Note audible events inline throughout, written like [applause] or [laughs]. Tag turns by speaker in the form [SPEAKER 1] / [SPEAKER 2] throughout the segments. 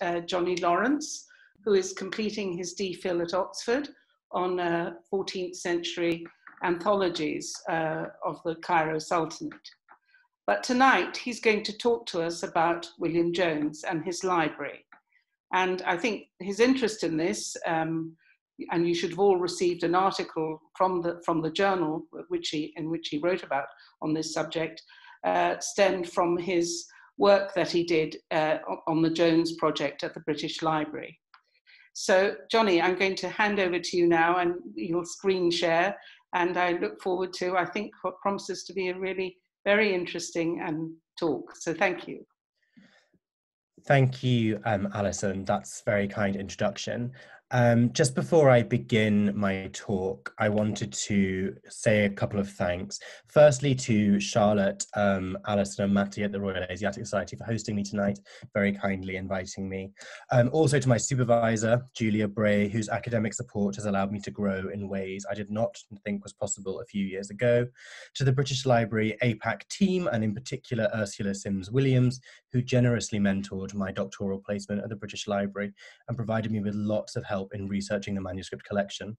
[SPEAKER 1] uh, Johnny Lawrence, who is completing his DPhil at Oxford on uh, 14th century anthologies uh, of the Cairo Sultanate. But tonight he's going to talk to us about William Jones and his library. And I think his interest in this, um, and you should have all received an article from the, from the journal which he, in which he wrote about on this subject, uh, stemmed from his work that he did uh, on the Jones project at the British Library. So, Johnny, I'm going to hand over to you now and you'll screen share. And I look forward to, I think, what promises to be a really very interesting and talk. So, thank you.
[SPEAKER 2] Thank you, um, Alison. That's very kind introduction. Um, just before I begin my talk, I wanted to say a couple of thanks. Firstly, to Charlotte, um, Alison, and Matty at the Royal Asiatic Society for hosting me tonight, very kindly inviting me. Um, also to my supervisor, Julia Bray, whose academic support has allowed me to grow in ways I did not think was possible a few years ago. To the British Library APAC team, and in particular Ursula Sims Williams, who generously mentored my doctoral placement at the British Library and provided me with lots of help help in researching the manuscript collection.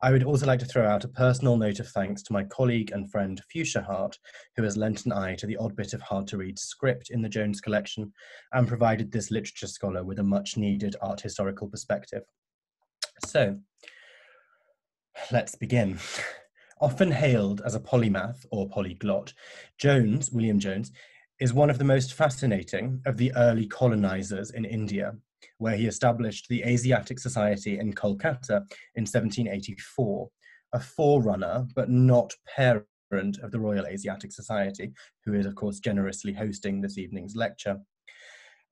[SPEAKER 2] I would also like to throw out a personal note of thanks to my colleague and friend Fuchsia Hart, who has lent an eye to the odd bit of hard to read script in the Jones collection and provided this literature scholar with a much needed art historical perspective. So, let's begin. [laughs] Often hailed as a polymath or polyglot, Jones, William Jones, is one of the most fascinating of the early colonizers in India where he established the Asiatic Society in Kolkata in 1784, a forerunner but not parent of the Royal Asiatic Society, who is, of course, generously hosting this evening's lecture.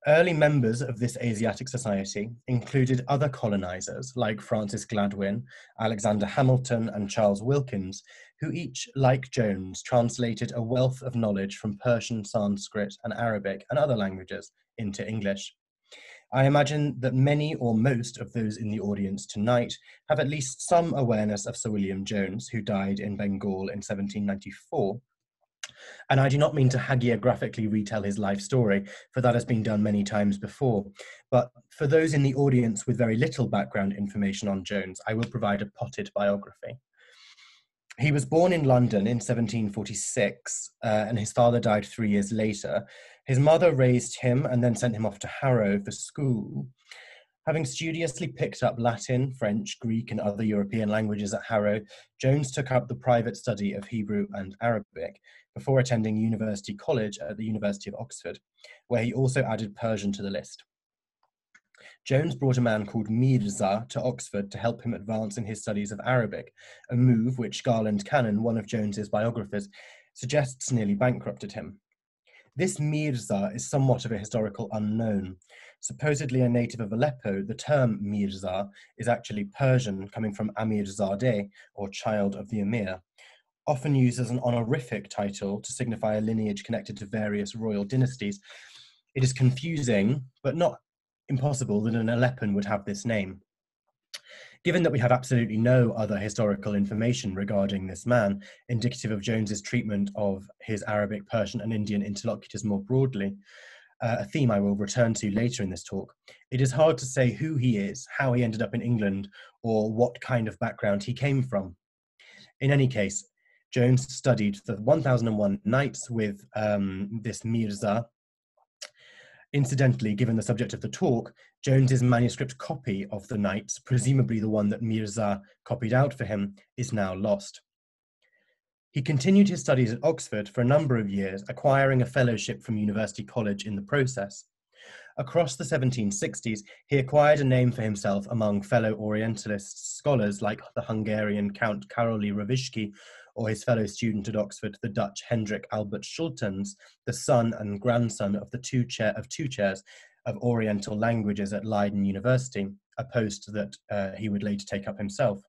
[SPEAKER 2] Early members of this Asiatic Society included other colonizers like Francis Gladwin, Alexander Hamilton, and Charles Wilkins, who each, like Jones, translated a wealth of knowledge from Persian, Sanskrit, and Arabic and other languages into English. I imagine that many or most of those in the audience tonight have at least some awareness of Sir William Jones, who died in Bengal in 1794. And I do not mean to hagiographically retell his life story, for that has been done many times before. But for those in the audience with very little background information on Jones, I will provide a potted biography. He was born in London in 1746, uh, and his father died three years later. His mother raised him and then sent him off to Harrow for school. Having studiously picked up Latin, French, Greek, and other European languages at Harrow, Jones took up the private study of Hebrew and Arabic before attending University College at the University of Oxford, where he also added Persian to the list. Jones brought a man called Mirza to Oxford to help him advance in his studies of Arabic, a move which Garland Cannon, one of Jones's biographers, suggests nearly bankrupted him. This Mirza is somewhat of a historical unknown. Supposedly a native of Aleppo, the term Mirza is actually Persian, coming from Amir Zadeh, or child of the Emir, often used as an honorific title to signify a lineage connected to various royal dynasties. It is confusing, but not impossible that an Aleppan would have this name. Given that we have absolutely no other historical information regarding this man, indicative of Jones's treatment of his Arabic, Persian, and Indian interlocutors more broadly, uh, a theme I will return to later in this talk, it is hard to say who he is, how he ended up in England, or what kind of background he came from. In any case, Jones studied the 1001 Nights with um, this Mirza Incidentally, given the subject of the talk, Jones's manuscript copy of the Nights, presumably the one that Mirza copied out for him, is now lost. He continued his studies at Oxford for a number of years, acquiring a fellowship from University College in the process. Across the 1760s, he acquired a name for himself among fellow Orientalist scholars like the Hungarian Count Karoly Reviczky or his fellow student at Oxford, the Dutch Hendrik Albert Schultens, the son and grandson of the two chair of two chairs of Oriental languages at Leiden University, a post that uh, he would later take up himself.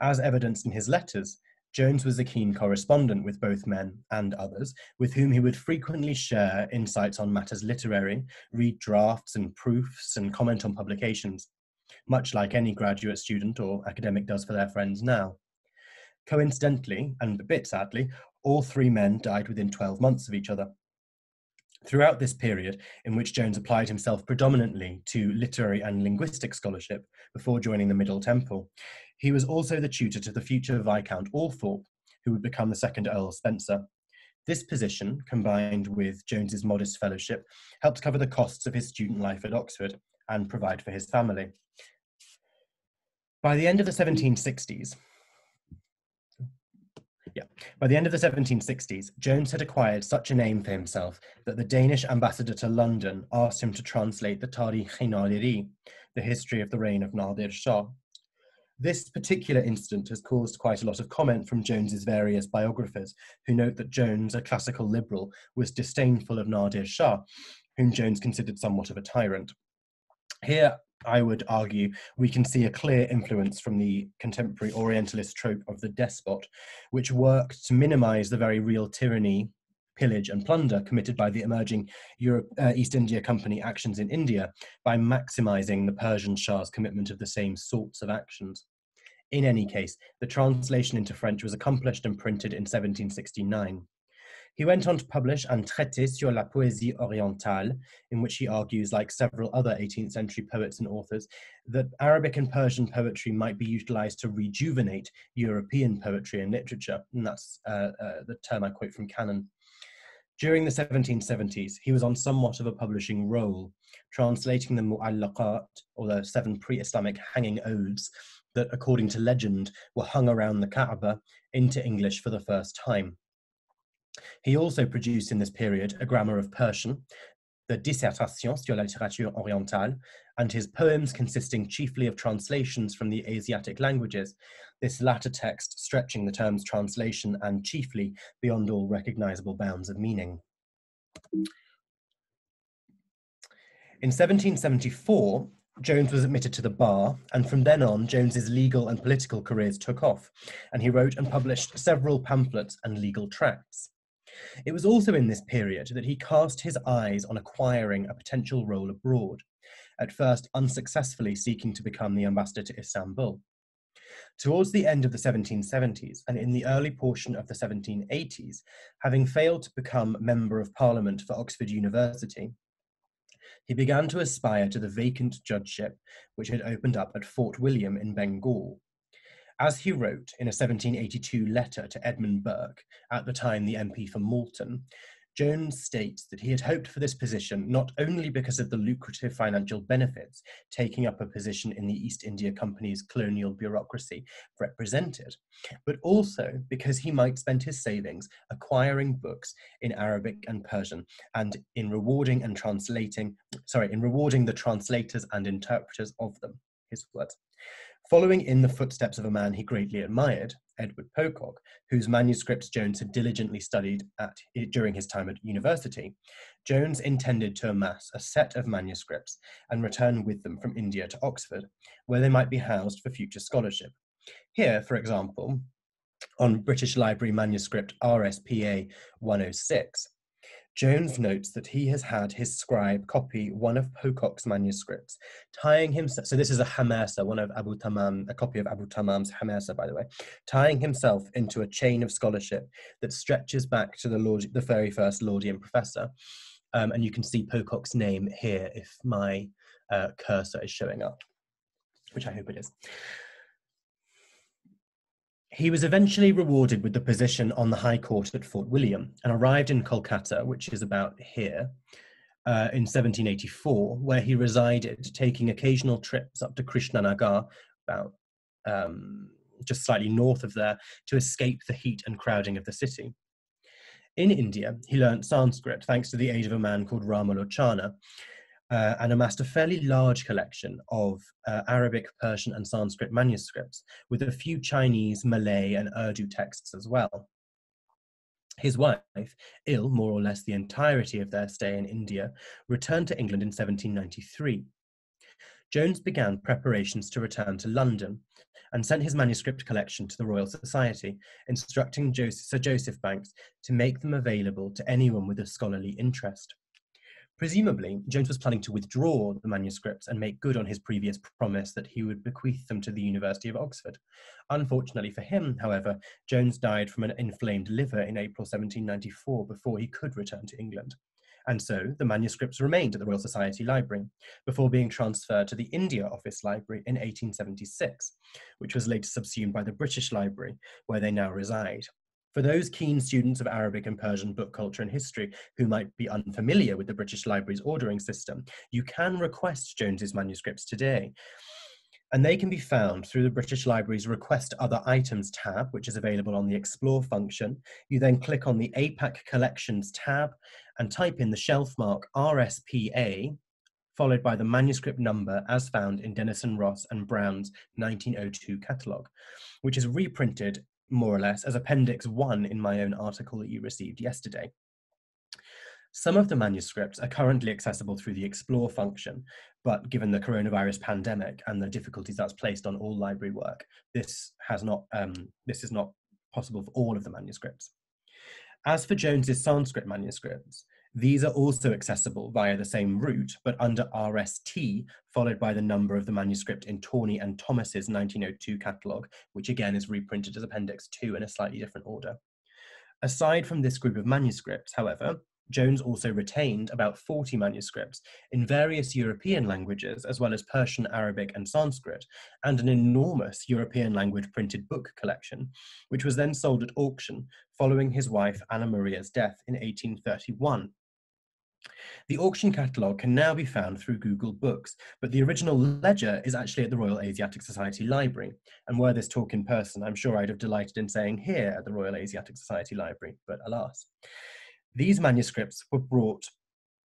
[SPEAKER 2] As evidenced in his letters, Jones was a keen correspondent with both men and others, with whom he would frequently share insights on matters literary, read drafts and proofs, and comment on publications, much like any graduate student or academic does for their friends now. Coincidentally, and a bit sadly, all three men died within 12 months of each other. Throughout this period, in which Jones applied himself predominantly to literary and linguistic scholarship before joining the Middle Temple, he was also the tutor to the future Viscount Althorp, who would become the second Earl Spencer. This position, combined with Jones's modest fellowship, helped cover the costs of his student life at Oxford and provide for his family. By the end of the 1760s, yeah. By the end of the 1760s, Jones had acquired such a name for himself that the Danish ambassador to London asked him to translate the Tarikh Nadiri, the history of the reign of Nadir Shah. This particular incident has caused quite a lot of comment from Jones's various biographers, who note that Jones, a classical liberal, was disdainful of Nadir Shah, whom Jones considered somewhat of a tyrant. Here, I would argue we can see a clear influence from the contemporary Orientalist trope of the despot, which worked to minimize the very real tyranny, pillage, and plunder committed by the emerging Europe, uh, East India Company actions in India by maximizing the Persian Shah's commitment of the same sorts of actions. In any case, the translation into French was accomplished and printed in 1769. He went on to publish Un traité sur la poésie orientale, in which he argues, like several other 18th century poets and authors, that Arabic and Persian poetry might be utilized to rejuvenate European poetry and literature. And that's uh, uh, the term I quote from Cannon. During the 1770s, he was on somewhat of a publishing roll, translating the Mu'allaqat, or the seven pre Islamic hanging odes that, according to legend, were hung around the Kaaba into English for the first time. He also produced in this period a grammar of Persian, the Dissertation sur la littérature orientale, and his poems consisting chiefly of translations from the Asiatic languages, this latter text stretching the term's translation and chiefly beyond all recognizable bounds of meaning. In 1774, Jones was admitted to the bar, and from then on, Jones's legal and political careers took off, and he wrote and published several pamphlets and legal tracts. It was also in this period that he cast his eyes on acquiring a potential role abroad, at first unsuccessfully seeking to become the ambassador to Istanbul. Towards the end of the 1770s and in the early portion of the 1780s, having failed to become Member of Parliament for Oxford University, he began to aspire to the vacant judgeship which had opened up at Fort William in Bengal, as he wrote in a 1782 letter to Edmund Burke, at the time the MP for Malton, Jones states that he had hoped for this position not only because of the lucrative financial benefits taking up a position in the East India Company's colonial bureaucracy represented, but also because he might spend his savings acquiring books in Arabic and Persian and in rewarding and translating, sorry, in rewarding the translators and interpreters of them, his words. Following in the footsteps of a man he greatly admired, Edward Pocock, whose manuscripts Jones had diligently studied at, during his time at university, Jones intended to amass a set of manuscripts and return with them from India to Oxford, where they might be housed for future scholarship. Here, for example, on British Library manuscript RSPA 106, Jones notes that he has had his scribe copy one of Pocock's manuscripts, tying himself. So this is a Hamasa, one of Abu Tammam, a copy of Abu Tammam's Hamasa, by the way, tying himself into a chain of scholarship that stretches back to the Lord, the very first Laudian professor. Um, and you can see Pocock's name here if my uh, cursor is showing up, which I hope it is. He was eventually rewarded with the position on the High Court at Fort William and arrived in Kolkata, which is about here, uh, in 1784, where he resided, taking occasional trips up to Krishnanagar, about um, just slightly north of there, to escape the heat and crowding of the city. In India, he learnt Sanskrit thanks to the aid of a man called Ramalochana, uh, and amassed a fairly large collection of uh, Arabic, Persian, and Sanskrit manuscripts, with a few Chinese, Malay, and Urdu texts as well. His wife, ill more or less the entirety of their stay in India, returned to England in 1793. Jones began preparations to return to London and sent his manuscript collection to the Royal Society, instructing Joseph, Sir Joseph Banks to make them available to anyone with a scholarly interest. Presumably, Jones was planning to withdraw the manuscripts and make good on his previous promise that he would bequeath them to the University of Oxford. Unfortunately for him, however, Jones died from an inflamed liver in April 1794 before he could return to England. and so the manuscripts remained at the Royal Society Library before being transferred to the India Office Library in 1876, which was later subsumed by the British Library, where they now reside. For those keen students of Arabic and Persian book culture and history who might be unfamiliar with the British Library's ordering system, you can request Jones's manuscripts today. And they can be found through the British Library's Request Other Items tab, which is available on the Explore function. You then click on the APAC Collections tab and type in the shelf mark RSPA, followed by the manuscript number as found in Denison Ross and Browne's 1902 catalogue, which is reprinted more or less, as Appendix 1 in my own article that you received yesterday. Some of the manuscripts are currently accessible through the Explore function, but given the coronavirus pandemic and the difficulties that's placed on all library work, this has not um, this is not possible for all of the manuscripts. As for Jones's Sanskrit manuscripts, these are also accessible via the same route, but under RST, followed by the number of the manuscript in Tawney and Thomas's 1902 catalogue, which again is reprinted as Appendix 2 in a slightly different order. Aside from this group of manuscripts, however, Jones also retained about 40 manuscripts in various European languages, as well as Persian, Arabic, and Sanskrit, and an enormous European language printed book collection, which was then sold at auction following his wife Anna Maria's death in 1831. The auction catalogue can now be found through Google Books, but the original ledger is actually at the Royal Asiatic Society Library. And were this talk in person, I'm sure I'd have delighted in saying here at the Royal Asiatic Society Library, but alas. These manuscripts were brought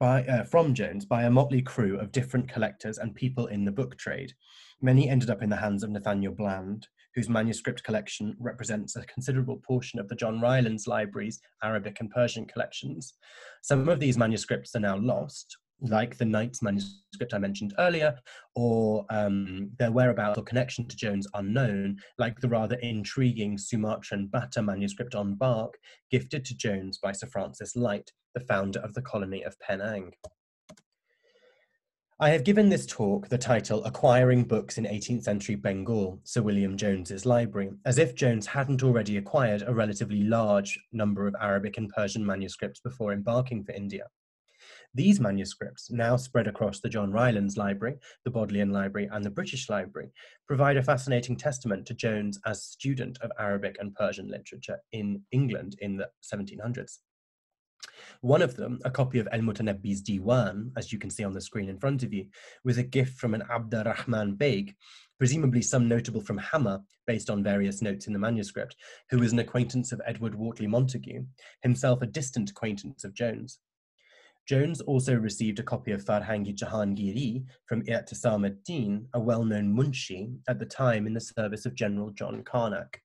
[SPEAKER 2] by, uh, from Jones by a motley crew of different collectors and people in the book trade. Many ended up in the hands of Nathaniel Bland, whose manuscript collection represents a considerable portion of the John Rylands Library's Arabic and Persian collections. Some of these manuscripts are now lost, like the Nights manuscript I mentioned earlier, or um, their whereabouts or connection to Jones unknown, like the rather intriguing Sumatran Batak manuscript on bark, gifted to Jones by Sir Francis Light, the founder of the colony of Penang. I have given this talk the title Acquiring Books in 18th Century Bengal, Sir William Jones's Library, as if Jones hadn't already acquired a relatively large number of Arabic and Persian manuscripts before embarking for India. These manuscripts, now spread across the John Rylands Library, the Bodleian Library, and the British Library, provide a fascinating testament to Jones as student of Arabic and Persian literature in England in the 1700s. One of them, a copy of El-Mutanabbi's Diwan, as you can see on the screen in front of you, was a gift from an Abd Beg, presumably some notable from Hama, based on various notes in the manuscript, who was an acquaintance of Edward Wortley Montagu, himself a distant acquaintance of Jones. Jones also received a copy of Farhangi Jahangiri from I'tisam ad-Din, a well-known munshi at the time in the service of General John Carnac.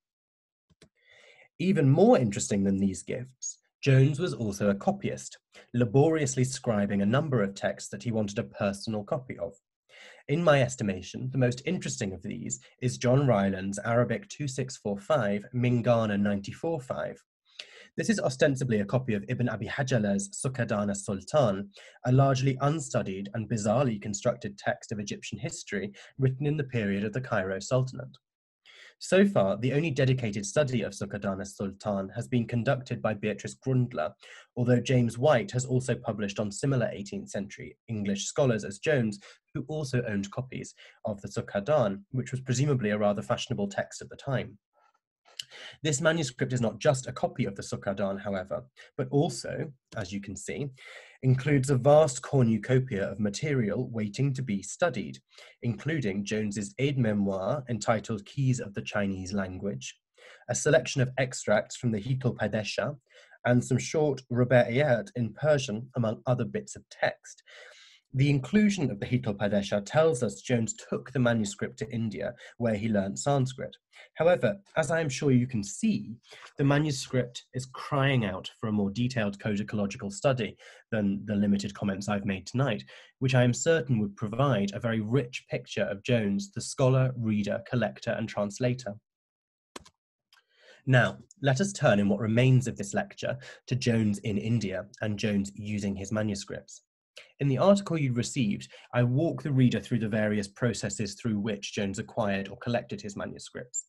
[SPEAKER 2] Even more interesting than these gifts, Jones was also a copyist, laboriously scribing a number of texts that he wanted a personal copy of. In my estimation, the most interesting of these is John Rylands Arabic 2645, Mingana 945. This is ostensibly a copy of Ibn Abi Hajala's Sukkardan sultan a largely unstudied and bizarrely constructed text of Egyptian history written in the period of the Cairo Sultanate. So far, the only dedicated study of Sukkardan sultan has been conducted by Beatrice Grundler, although James White has also published on similar 18th century English scholars as Jones, who also owned copies of the Sukkardan, which was presumably a rather fashionable text at the time. This manuscript is not just a copy of the Sukkardan, however, but also, as you can see, includes a vast cornucopia of material waiting to be studied, including Jones's aide-memoir entitled Keys of the Chinese Language, a selection of extracts from the Hitopadesha, and some short rubaiyat in Persian, among other bits of text. The inclusion of the Hitopadesha tells us Jones took the manuscript to India, where he learnt Sanskrit. However, as I am sure you can see, the manuscript is crying out for a more detailed codicological study than the limited comments I've made tonight, which I am certain would provide a very rich picture of Jones, the scholar, reader, collector, and translator. Now, let us turn in what remains of this lecture to Jones in India and Jones using his manuscripts. In the article you received, I walk the reader through the various processes through which Jones acquired or collected his manuscripts.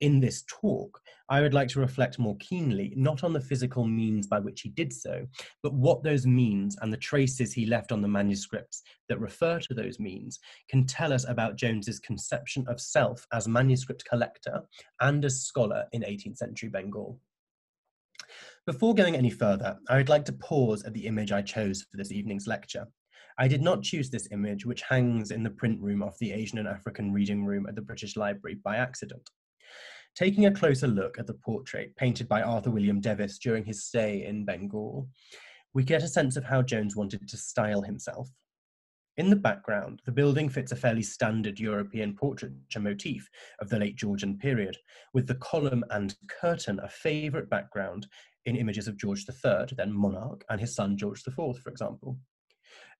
[SPEAKER 2] In this talk, I would like to reflect more keenly not on the physical means by which he did so, but what those means and the traces he left on the manuscripts that refer to those means can tell us about Jones's conception of self as manuscript collector and as scholar in 18th century Bengal. Before going any further, I would like to pause at the image I chose for this evening's lecture. I did not choose this image, which hangs in the print room of the Asian and African Reading Room at the British Library by accident. Taking a closer look at the portrait painted by Arthur William Devis during his stay in Bengal, we get a sense of how Jones wanted to style himself. In the background, the building fits a fairly standard European portraiture motif of the late Georgian period, with the column and curtain a favourite background in images of George III, then monarch, and his son George IV, for example.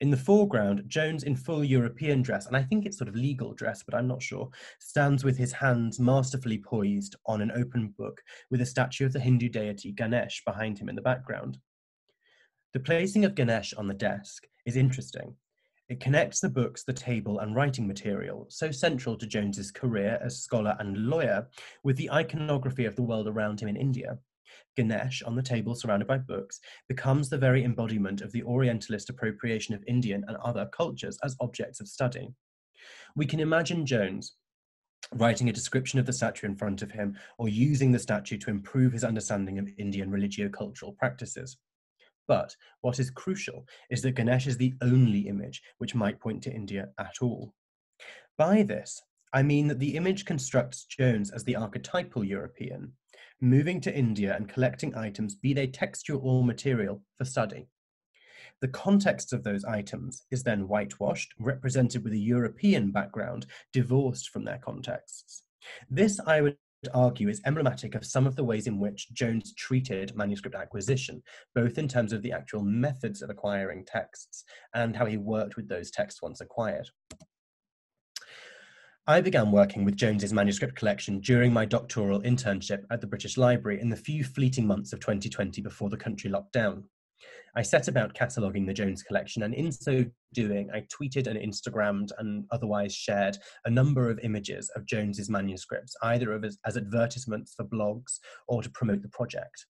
[SPEAKER 2] In the foreground, Jones in full European dress, and I think it's sort of legal dress, but I'm not sure, stands with his hands masterfully poised on an open book with a statue of the Hindu deity Ganesh behind him in the background. The placing of Ganesh on the desk is interesting. It connects the books, the table, and writing material, so central to Jones's career as scholar and lawyer, with the iconography of the world around him in India. Ganesh, on the table surrounded by books, becomes the very embodiment of the Orientalist appropriation of Indian and other cultures as objects of study. We can imagine Jones writing a description of the statue in front of him or using the statue to improve his understanding of Indian religio-cultural practices. But what is crucial is that Ganesh is the only image which might point to India at all. By this, I mean that the image constructs Jones as the archetypal European, moving to India and collecting items, be they textual or material, for study. The context of those items is then whitewashed, represented with a European background, divorced from their contexts. This, I would argue, is emblematic of some of the ways in which Jones treated manuscript acquisition, both in terms of the actual methods of acquiring texts and how he worked with those texts once acquired. I began working with Jones's manuscript collection during my doctoral internship at the British Library in the few fleeting months of 2020 before the country locked down. I set about cataloguing the Jones collection, and in so doing, I tweeted and Instagrammed and otherwise shared a number of images of Jones's manuscripts, either as, as advertisements for blogs or to promote the project.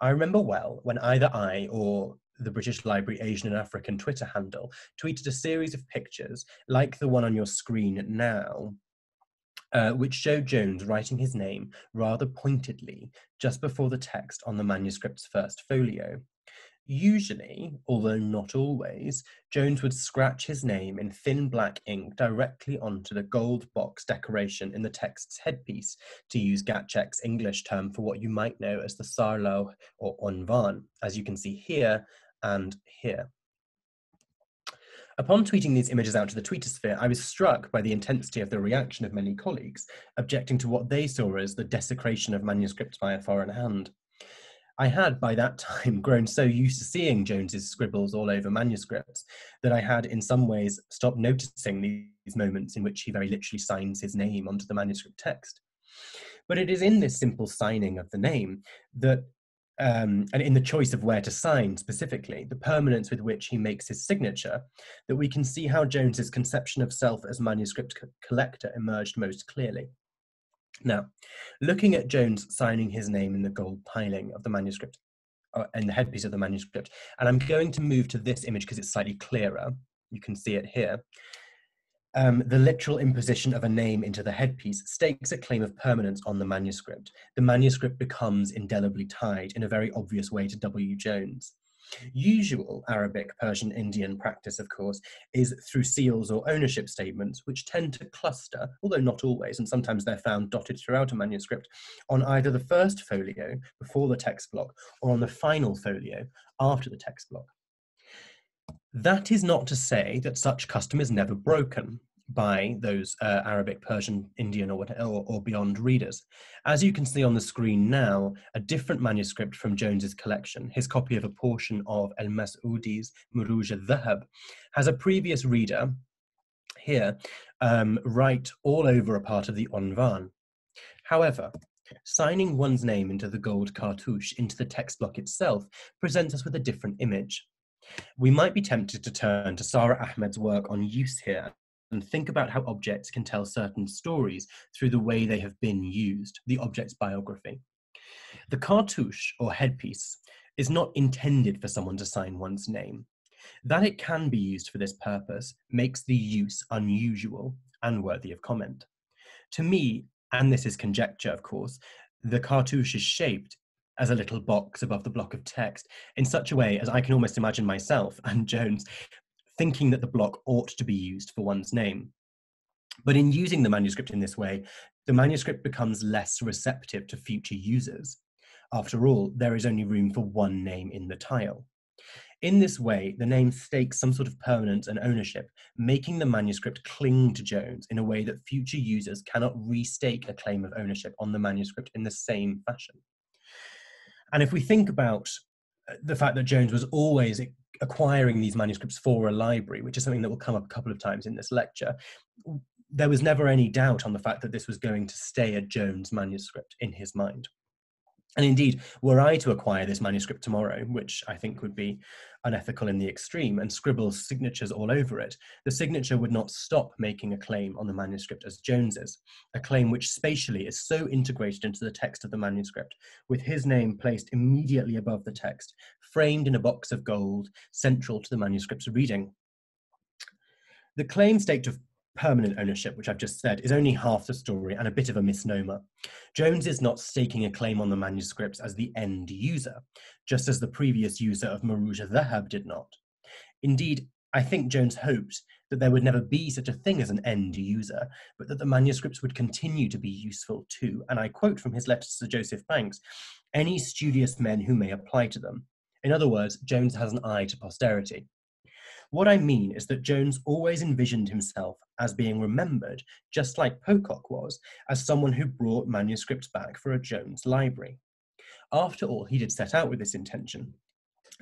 [SPEAKER 2] I remember well when either I or the British Library Asian and African Twitter handle, tweeted a series of pictures like the one on your screen now, uh, which showed Jones writing his name rather pointedly just before the text on the manuscript's first folio. Usually, although not always, Jones would scratch his name in thin black ink directly onto the gold box decoration in the text's headpiece, to use Gacek's English term for what you might know as the sarlawh or onvan, as you can see here and here. Upon tweeting these images out to the Twittersphere, I was struck by the intensity of the reaction of many colleagues, objecting to what they saw as the desecration of manuscripts by a foreign hand. I had by that time [laughs] grown so used to seeing Jones's scribbles all over manuscripts that I had in some ways stopped noticing these moments in which he very literally signs his name onto the manuscript text. But it is in this simple signing of the name that um, and in the choice of where to sign specifically, the permanence with which he makes his signature, that we can see how Jones's conception of self as manuscript co collector emerged most clearly. Now, looking at Jones signing his name in the gold piling of the manuscript, uh, in the headpiece of the manuscript, and I'm going to move to this image because it's slightly clearer. You can see it here. Um, the literal imposition of a name into the headpiece stakes a claim of permanence on the manuscript. The manuscript becomes indelibly tied in a very obvious way to W. Jones. Usual Arabic, Persian, Indian practice, of course, is through seals or ownership statements, which tend to cluster, although not always, and sometimes they're found dotted throughout a manuscript, on either the first folio before the text block or on the final folio after the text block. That is not to say that such custom is never broken by those uh, Arabic, Persian, Indian, or, or, or, beyond readers. As you can see on the screen now, a different manuscript from Jones's collection, his copy of a portion of El Mas'udi's Muruj al-Dhahab, has a previous reader here um, write all over a part of the Onvan. However, signing one's name into the gold cartouche into the text block itself presents us with a different image. We might be tempted to turn to Sara Ahmed's work on use here and think about how objects can tell certain stories through the way they have been used, the object's biography. The cartouche or headpiece is not intended for someone to sign one's name. That it can be used for this purpose makes the use unusual and worthy of comment. To me, and this is conjecture of course, the cartouche is shaped as a little box above the block of text in such a way as I can almost imagine myself [laughs] and Jones thinking that the block ought to be used for one's name. But in using the manuscript in this way, the manuscript becomes less receptive to future users. After all, there is only room for one name in the tile. In this way, the name stakes some sort of permanence and ownership, making the manuscript cling to Jones in a way that future users cannot restake a claim of ownership on the manuscript in the same fashion. And if we think about uh, the fact that Jones was always acquiring these manuscripts for a library, which is something that will come up a couple of times in this lecture, there was never any doubt on the fact that this was going to stay a Jones manuscript in his mind. And indeed, were I to acquire this manuscript tomorrow, which I think would be unethical in the extreme, and scribble signatures all over it, the signature would not stop making a claim on the manuscript as Jones's, a claim which spatially is so integrated into the text of the manuscript, with his name placed immediately above the text, framed in a box of gold, central to the manuscript's reading. The claim staked of permanent ownership, which I've just said, is only half the story and a bit of a misnomer. Jones is not staking a claim on the manuscripts as the end user, just as the previous user of Muruj Dhahab did not. Indeed, I think Jones hoped that there would never be such a thing as an end user, but that the manuscripts would continue to be useful too. And I quote from his letter to Sir Joseph Banks any studious men who may apply to them. In other words, Jones has an eye to posterity. What I mean is that Jones always envisioned himself as being remembered, just like Pocock was, as someone who brought manuscripts back for a Jones library. After all, he did set out with this intention,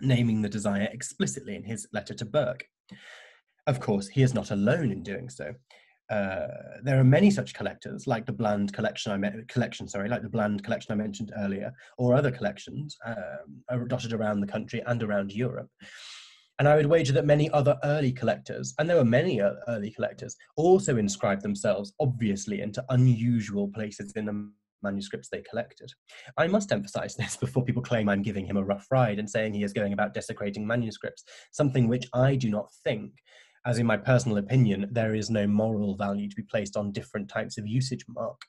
[SPEAKER 2] naming the desire explicitly in his letter to Burke. Of course, he is not alone in doing so. Uh, there are many such collectors, like the Bland collection I met, collection, sorry, like the Bland collection I mentioned earlier, or other collections um, dotted around the country and around Europe, and I would wager that many other early collectors, and there were many early collectors, also inscribed themselves obviously into unusual places in the manuscripts they collected. I must emphasize [laughs] this before people claim I'm giving him a rough ride and saying he is going about desecrating manuscripts, something which I do not think as in my personal opinion, there is no moral value to be placed on different types of usage mark.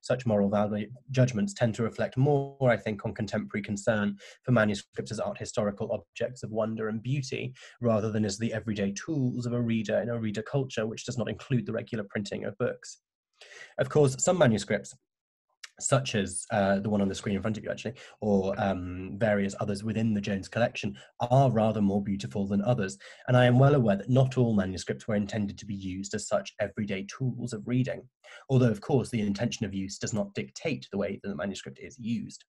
[SPEAKER 2] Such moral value judgments tend to reflect more, I think, on contemporary concern for manuscripts as art historical objects of wonder and beauty, rather than as the everyday tools of a reader in a reader culture which does not include the regular printing of books. Of course, some manuscripts such as uh, the one on the screen in front of you, actually, or um, various others within the Jones collection, are rather more beautiful than others. And I am well aware that not all manuscripts were intended to be used as such everyday tools of reading, although, of course, the intention of use does not dictate the way that the manuscript is used.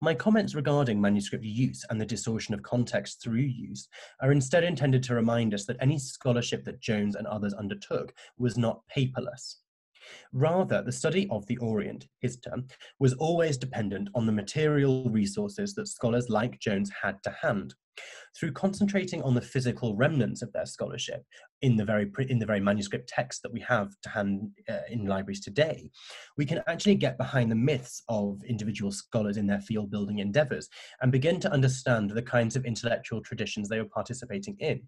[SPEAKER 2] My comments regarding manuscript use and the distortion of context through use are instead intended to remind us that any scholarship that Jones and others undertook was not paperless. Rather, the study of the Orient, his term, was always dependent on the material resources that scholars like Jones had to hand. Through concentrating on the physical remnants of their scholarship in the very in the very manuscript text that we have to hand uh, in libraries today, we can actually get behind the myths of individual scholars in their field building endeavors and begin to understand the kinds of intellectual traditions they were participating in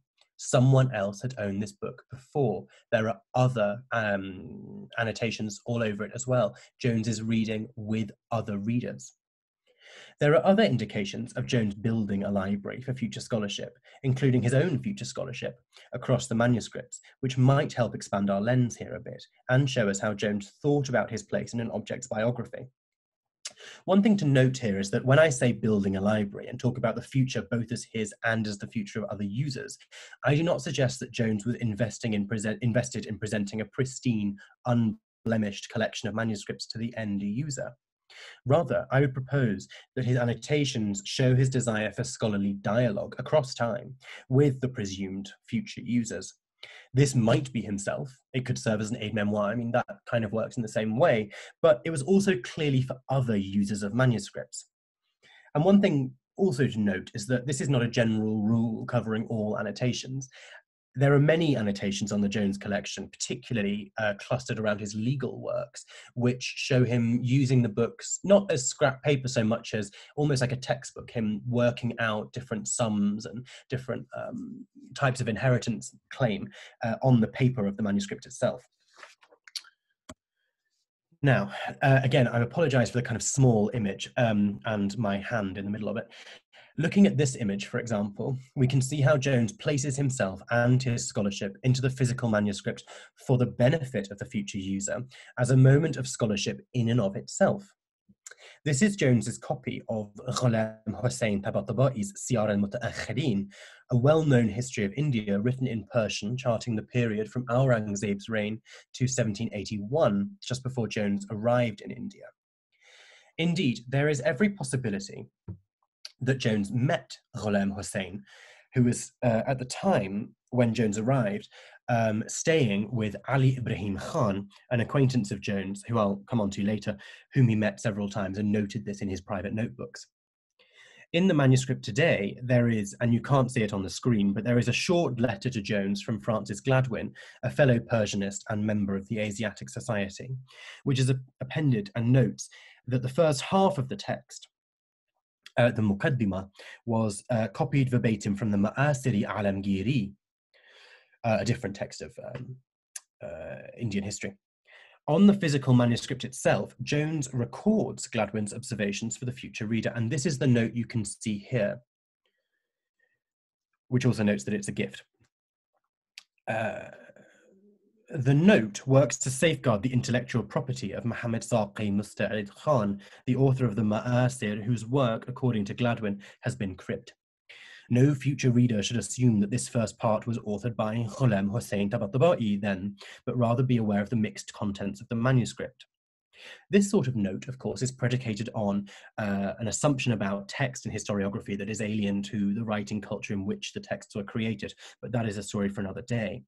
[SPEAKER 2] someone else had owned this book before. There are other um, annotations all over it as well. Jones is reading with other readers. There are other indications of Jones building a library for future scholarship, including his own future scholarship across the manuscripts, which might help expand our lens here a bit and show us how Jones thought about his place in an object's biography. One thing to note here is that when I say building a library and talk about the future both as his and as the future of other users, I do not suggest that Jones was investing in present, invested in presenting a pristine, unblemished collection of manuscripts to the end user. Rather, I would propose that his annotations show his desire for scholarly dialogue across time with the presumed future users. This might be himself. It could serve as an aid memoir. I mean, that kind of works in the same way, but it was also clearly for other users of manuscripts. And one thing also to note is that this is not a general rule covering all annotations. There are many annotations on the Jones collection, particularly uh, clustered around his legal works, which show him using the books not as scrap paper so much as almost like a textbook, him working out different sums and different um, types of inheritance claim uh, on the paper of the manuscript itself. Now, uh, again, I apologize for the kind of small image um, and my hand in the middle of it. Looking at this image, for example, we can see how Jones places himself and his scholarship into the physical manuscript for the benefit of the future user as a moment of scholarship in and of itself. This is Jones's copy of Ghulam Hussain Tabataba'i's Siyar al-Mutaakhirin, a well-known history of India written in Persian charting the period from Aurangzeb's reign to 1781, just before Jones arrived in India. Indeed, there is every possibility that Jones met Ghulam Hussain, who was uh, at the time when Jones arrived um, staying with Ali Ibrahim Khan, an acquaintance of Jones, who I'll come on to later, whom he met several times and noted this in his private notebooks. In the manuscript today, there is, and you can't see it on the screen, but there is a short letter to Jones from Francis Gladwin, a fellow Persianist and member of the Asiatic Society, which is appended and notes that the first half of the text uh, the Muqaddimah, was uh, copied verbatim from the Ma'asiri Alamgiri, uh, a different text of um, uh, Indian history. On the physical manuscript itself, Jones records Gladwin's observations for the future reader, and this is the note you can see here, which also notes that it's a gift. Uh, the note works to safeguard the intellectual property of Muhammad Saqi Musta'id Khan, the author of the Ma'asir, whose work, according to Gladwin, has been cribbed. No future reader should assume that this first part was authored by Ghulam Hussain Tabatabai then, but rather be aware of the mixed contents of the manuscript. This sort of note, of course, is predicated on uh, an assumption about text and historiography that is alien to the writing culture in which the texts were created, but that is a story for another day.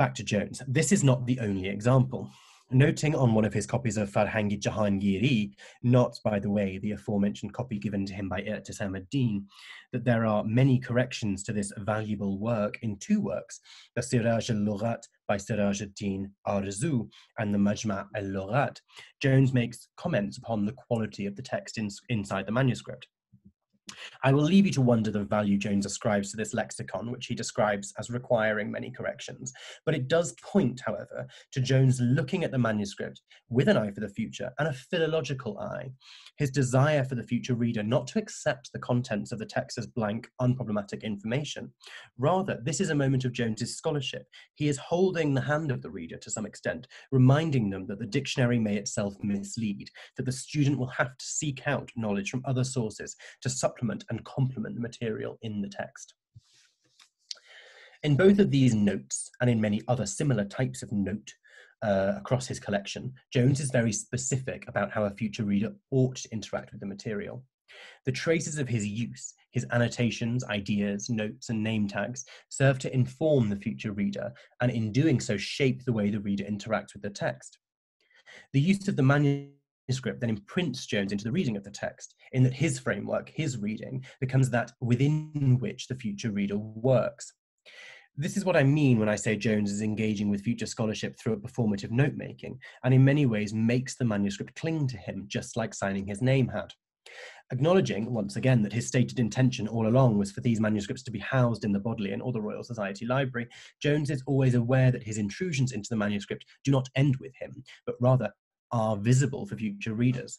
[SPEAKER 2] Back to Jones. This is not the only example. Noting on one of his copies of Farhangi Jahangiri, not, by the way, the aforementioned copy given to him by I'tisam ad-Din, that there are many corrections to this valuable work in two works, the Siraj al-Lughat by Siraj al-Din Arzu and the Majma' al-Lughat. Jones makes comments upon the quality of the text in, inside the manuscript. I will leave you to wonder the value Jones ascribes to this lexicon, which he describes as requiring many corrections. But it does point, however, to Jones looking at the manuscript with an eye for the future and a philological eye, his desire for the future reader not to accept the contents of the text as blank, unproblematic information. Rather, this is a moment of Jones's scholarship. He is holding the hand of the reader to some extent, reminding them that the dictionary may itself mislead, that the student will have to seek out knowledge from other sources to supplement and complement the material in the text. In both of these notes, and in many other similar types of note uh, across his collection, Jones is very specific about how a future reader ought to interact with the material. The traces of his use, his annotations, ideas, notes, and name tags serve to inform the future reader, and in doing so, shape the way the reader interacts with the text. The use of the manuscript manuscript then imprints Jones into the reading of the text, in that his framework, his reading, becomes that within which the future reader works. This is what I mean when I say Jones is engaging with future scholarship through a performative note making, and in many ways makes the manuscript cling to him, just like signing his name had. Acknowledging, once again, that his stated intention all along was for these manuscripts to be housed in the Bodleian or the Royal Society Library, Jones is always aware that his intrusions into the manuscript do not end with him, but rather are visible for future readers.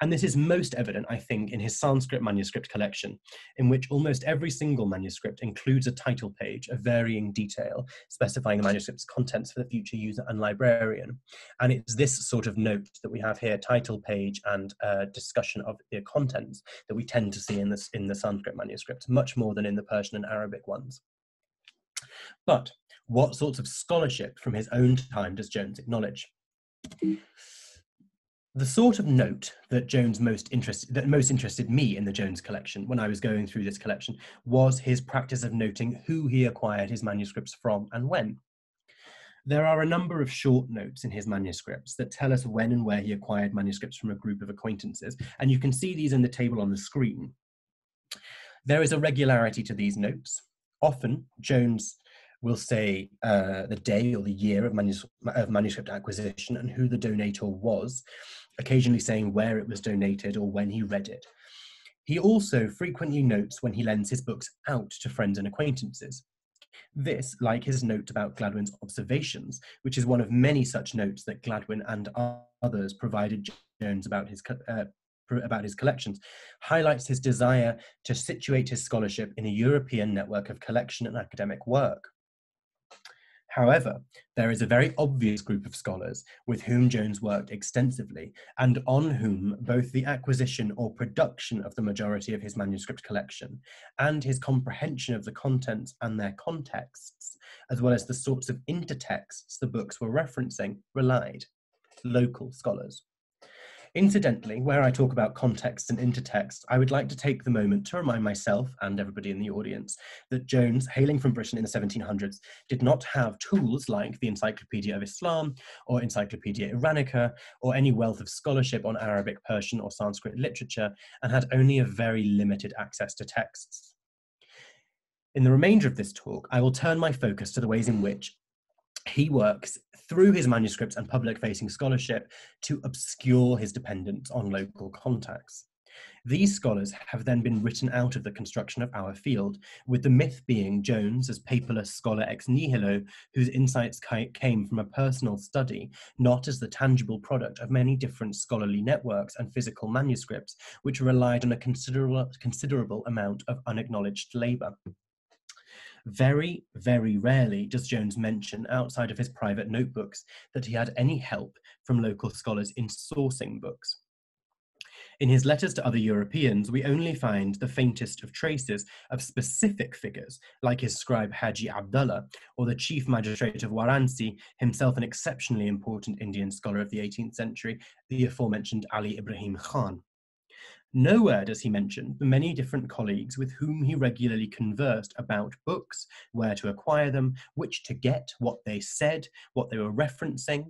[SPEAKER 2] And this is most evident, I think, in his Sanskrit manuscript collection, in which almost every single manuscript includes a title page of varying detail, specifying the manuscript's contents for the future user and librarian. And it's this sort of note that we have here, title page and uh, discussion of the contents, that we tend to see in, this, in the Sanskrit manuscripts, much more than in the Persian and Arabic ones. But what sorts of scholarship from his own time does Jones acknowledge? The sort of note that Jones most interested that most interested me in the Jones collection when I was going through this collection was his practice of noting who he acquired his manuscripts from and when. There are a number of short notes in his manuscripts that tell us when and where he acquired manuscripts from a group of acquaintances, and you can see these in the table on the screen. There is a regularity to these notes. Often, Jones will say uh, the day or the year of, manus- of manuscript acquisition and who the donator was, occasionally saying where it was donated or when he read it. He also frequently notes when he lends his books out to friends and acquaintances. This, like his note about Gladwin's observations, which is one of many such notes that Gladwin and others provided Jones about his uh, about his collections, highlights his desire to situate his scholarship in a European network of collection and academic work. However, there is a very obvious group of scholars with whom Jones worked extensively and on whom both the acquisition or production of the majority of his manuscript collection and his comprehension of the contents and their contexts, as well as the sorts of intertexts the books were referencing, relied local scholars. Incidentally, where I talk about context and intertext, I would like to take the moment to remind myself and everybody in the audience that Jones, hailing from Britain in the 1700s, did not have tools like the Encyclopedia of Islam or Encyclopedia Iranica or any wealth of scholarship on Arabic, Persian, or Sanskrit literature, and had only a very limited access to texts. In the remainder of this talk, I will turn my focus to the ways in which he works through his manuscripts and public facing scholarship to obscure his dependence on local contacts. These scholars have then been written out of the construction of our field, with the myth being Jones as paperless scholar ex nihilo, whose insights came from a personal study, not as the tangible product of many different scholarly networks and physical manuscripts, which relied on a considerable, considerable amount of unacknowledged labour. Very, very rarely does Jones mention, outside of his private notebooks, that he had any help from local scholars in sourcing books. In his letters to other Europeans, we only find the faintest of traces of specific figures, like his scribe Haji Abdullah, or the chief magistrate of Varanasi, himself an exceptionally important Indian scholar of the 18th century, the aforementioned Ali Ibrahim Khan. Nowhere does he mention the many different colleagues with whom he regularly conversed about books, where to acquire them, which to get, what they said, what they were referencing.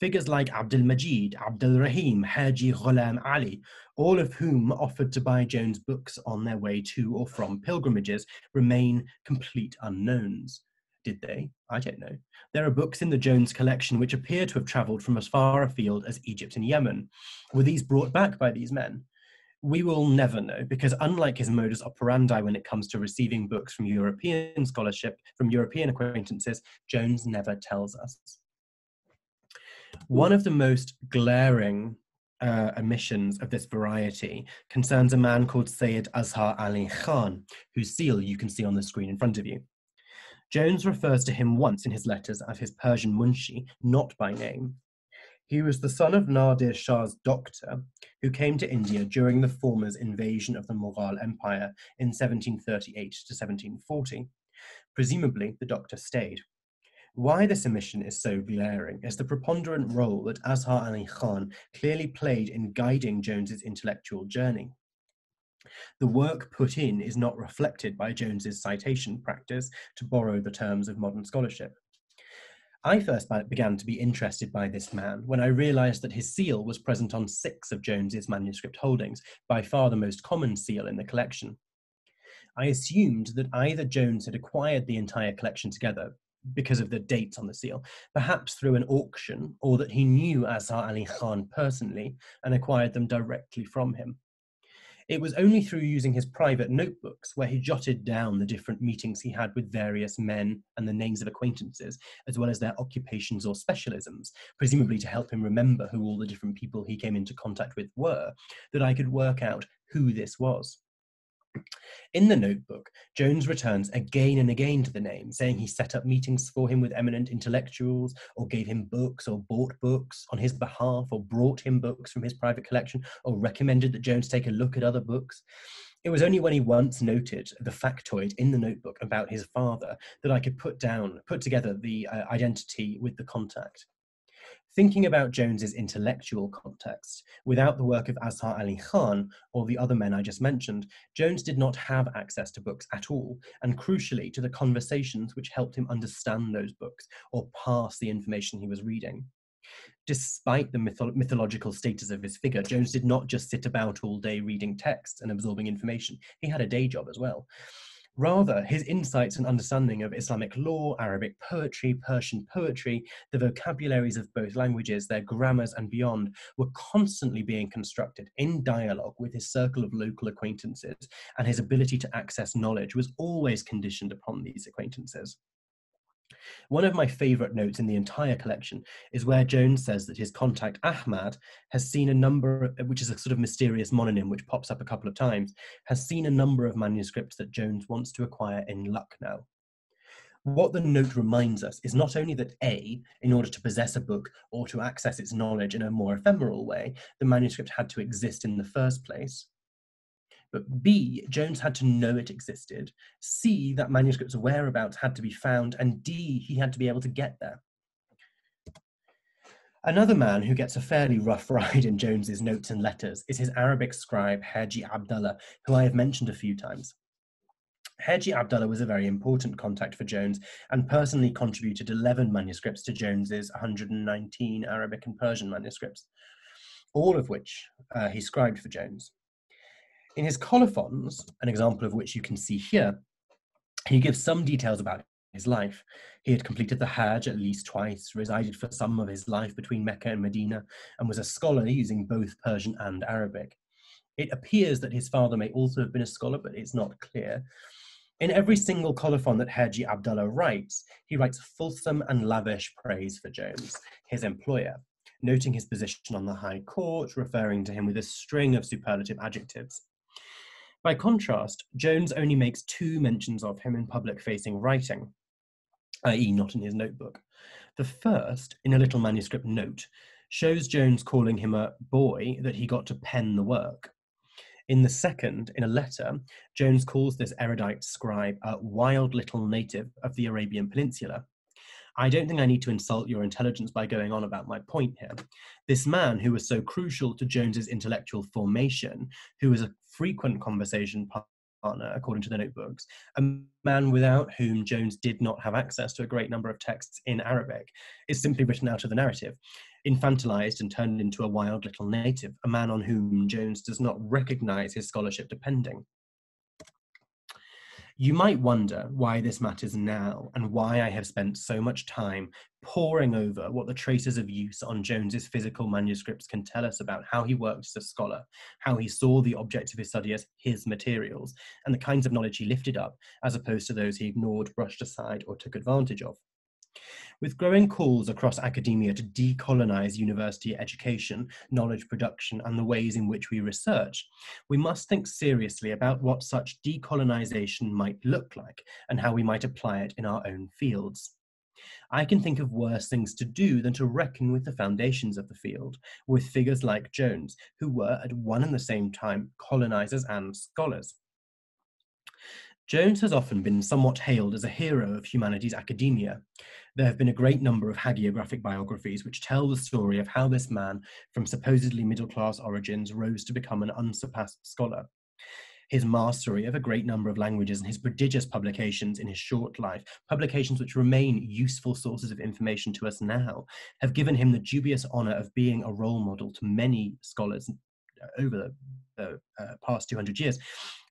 [SPEAKER 2] Figures like Abdul Majid, Abdul Rahim, Haji Ghulam Ali, all of whom offered to buy Jones' books on their way to or from pilgrimages, remain complete unknowns. Did they? I don't know. There are books in the Jones collection which appear to have travelled from as far afield as Egypt and Yemen. Were these brought back by these men? We will never know because unlike his modus operandi when it comes to receiving books from European scholarship, from European acquaintances, Jones never tells us. One of the most glaring uh, omissions of this variety concerns a man called Sayyid Azhar Ali Khan, whose seal you can see on the screen in front of you. Jones refers to him once in his letters as his Persian munshi, not by name, he was the son of Nadir Shah's doctor, who came to India during the former's invasion of the Mughal Empire in 1738 to 1740. Presumably, the doctor stayed. Why this omission is so glaring is the preponderant role that Azhar Ali Khan clearly played in guiding Jones's intellectual journey. The work put in is not reflected by Jones's citation practice, to borrow the terms of modern scholarship. I first began to be interested by this man when I realized that his seal was present on six of Jones's manuscript holdings, by far the most common seal in the collection. I assumed that either Jones had acquired the entire collection together because of the dates on the seal, perhaps through an auction, or that he knew Azhar Ali Khan personally and acquired them directly from him. It was only through using his private notebooks, where he jotted down the different meetings he had with various men and the names of acquaintances, as well as their occupations or specialisms, presumably to help him remember who all the different people he came into contact with were, that I could work out who this was. In the notebook, Jones returns again and again to the name, saying he set up meetings for him with eminent intellectuals, or gave him books, or bought books on his behalf, or brought him books from his private collection, or recommended that Jones take a look at other books. It was only when he once noted the factoid in the notebook about his father that I could put down, put together the uh, identity with the contact. Thinking about Jones's intellectual context, without the work of Azhar Ali Khan or the other men I just mentioned, Jones did not have access to books at all, and crucially to the conversations which helped him understand those books or pass the information he was reading. Despite the mytho- mythological status of his figure, Jones did not just sit about all day reading texts and absorbing information. He had a day job as well. Rather, his insights and understanding of Islamic law, Arabic poetry, Persian poetry, the vocabularies of both languages, their grammars, and beyond were constantly being constructed in dialogue with his circle of local acquaintances, and his ability to access knowledge was always conditioned upon these acquaintances. One of my favourite notes in the entire collection is where Jones says that his contact Ahmad has seen a number, which is a sort of mysterious mononym which pops up a couple of times, has seen a number of manuscripts that Jones wants to acquire in Lucknow. What the note reminds us is not only that A, in order to possess a book or to access its knowledge in a more ephemeral way, the manuscript had to exist in the first place, but B, Jones had to know it existed. C, that manuscript's whereabouts had to be found. And D, he had to be able to get there. Another man who gets a fairly rough [laughs] ride in Jones's notes and letters is his Arabic scribe, Haji Abdullah, who I have mentioned a few times. Haji Abdullah was a very important contact for Jones and personally contributed 11 manuscripts to Jones's 119 Arabic and Persian manuscripts, all of which uh, he scribed for Jones. In his colophons, an example of which you can see here, he gives some details about his life. He had completed the Hajj at least twice, resided for some of his life between Mecca and Medina, and was a scholar using both Persian and Arabic. It appears that his father may also have been a scholar, but it's not clear. In every single colophon that Haji Abdullah writes, he writes fulsome and lavish praise for Jones, his employer, noting his position on the High Court, referring to him with a string of superlative adjectives. By contrast, Jones only makes two mentions of him in public facing writing, i.e., not in his notebook. The first, in a little manuscript note, shows Jones calling him a boy that he got to pen the work. In the second, in a letter, Jones calls this erudite scribe a wild little native of the Arabian Peninsula, I don't think I need to insult your intelligence by going on about my point here. This man who was so crucial to Jones's intellectual formation, who was a frequent conversation partner, according to the notebooks, a man without whom Jones did not have access to a great number of texts in Arabic, is simply written out of the narrative, infantilized and turned into a wild little native, a man on whom Jones does not recognize his scholarship depending. You might wonder why this matters now and why I have spent so much time poring over what the traces of use on Jones's physical manuscripts can tell us about how he worked as a scholar, how he saw the objects of his study as his materials, and the kinds of knowledge he lifted up as opposed to those he ignored, brushed aside, or took advantage of. With growing calls across academia to decolonize university education, knowledge production, and the ways in which we research, we must think seriously about what such decolonization might look like and how we might apply it in our own fields. I can think of worse things to do than to reckon with the foundations of the field, with figures like Jones, who were at one and the same time colonizers and scholars. Jones has often been somewhat hailed as a hero of humanities academia. There have been a great number of hagiographic biographies which tell the story of how this man, from supposedly middle class origins, rose to become an unsurpassed scholar. His mastery of a great number of languages and his prodigious publications in his short life, publications which remain useful sources of information to us now, have given him the dubious honour of being a role model to many scholars over the, uh, past 200 years,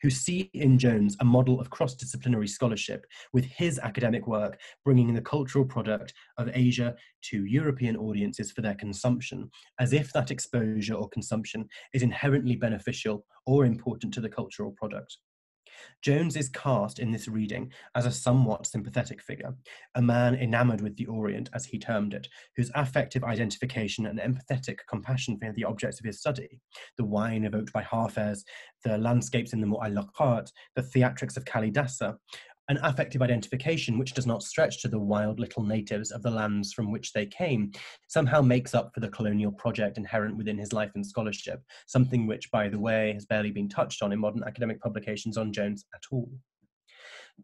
[SPEAKER 2] who see in Jones a model of cross disciplinary scholarship, with his academic work bringing the cultural product of Asia to European audiences for their consumption, as if that exposure or consumption is inherently beneficial or important to the cultural product. Jones is cast in this reading as a somewhat sympathetic figure, a man enamored with the Orient, as he termed it, whose affective identification and empathetic compassion for the objects of his study, the wine evoked by Hafez, the landscapes in the Mu'allaqat, the theatrics of Kalidasa, an affective identification which does not stretch to the wild little natives of the lands from which they came, somehow makes up for the colonial project inherent within his life and scholarship, something which, by the way, has barely been touched on in modern academic publications on Jones at all.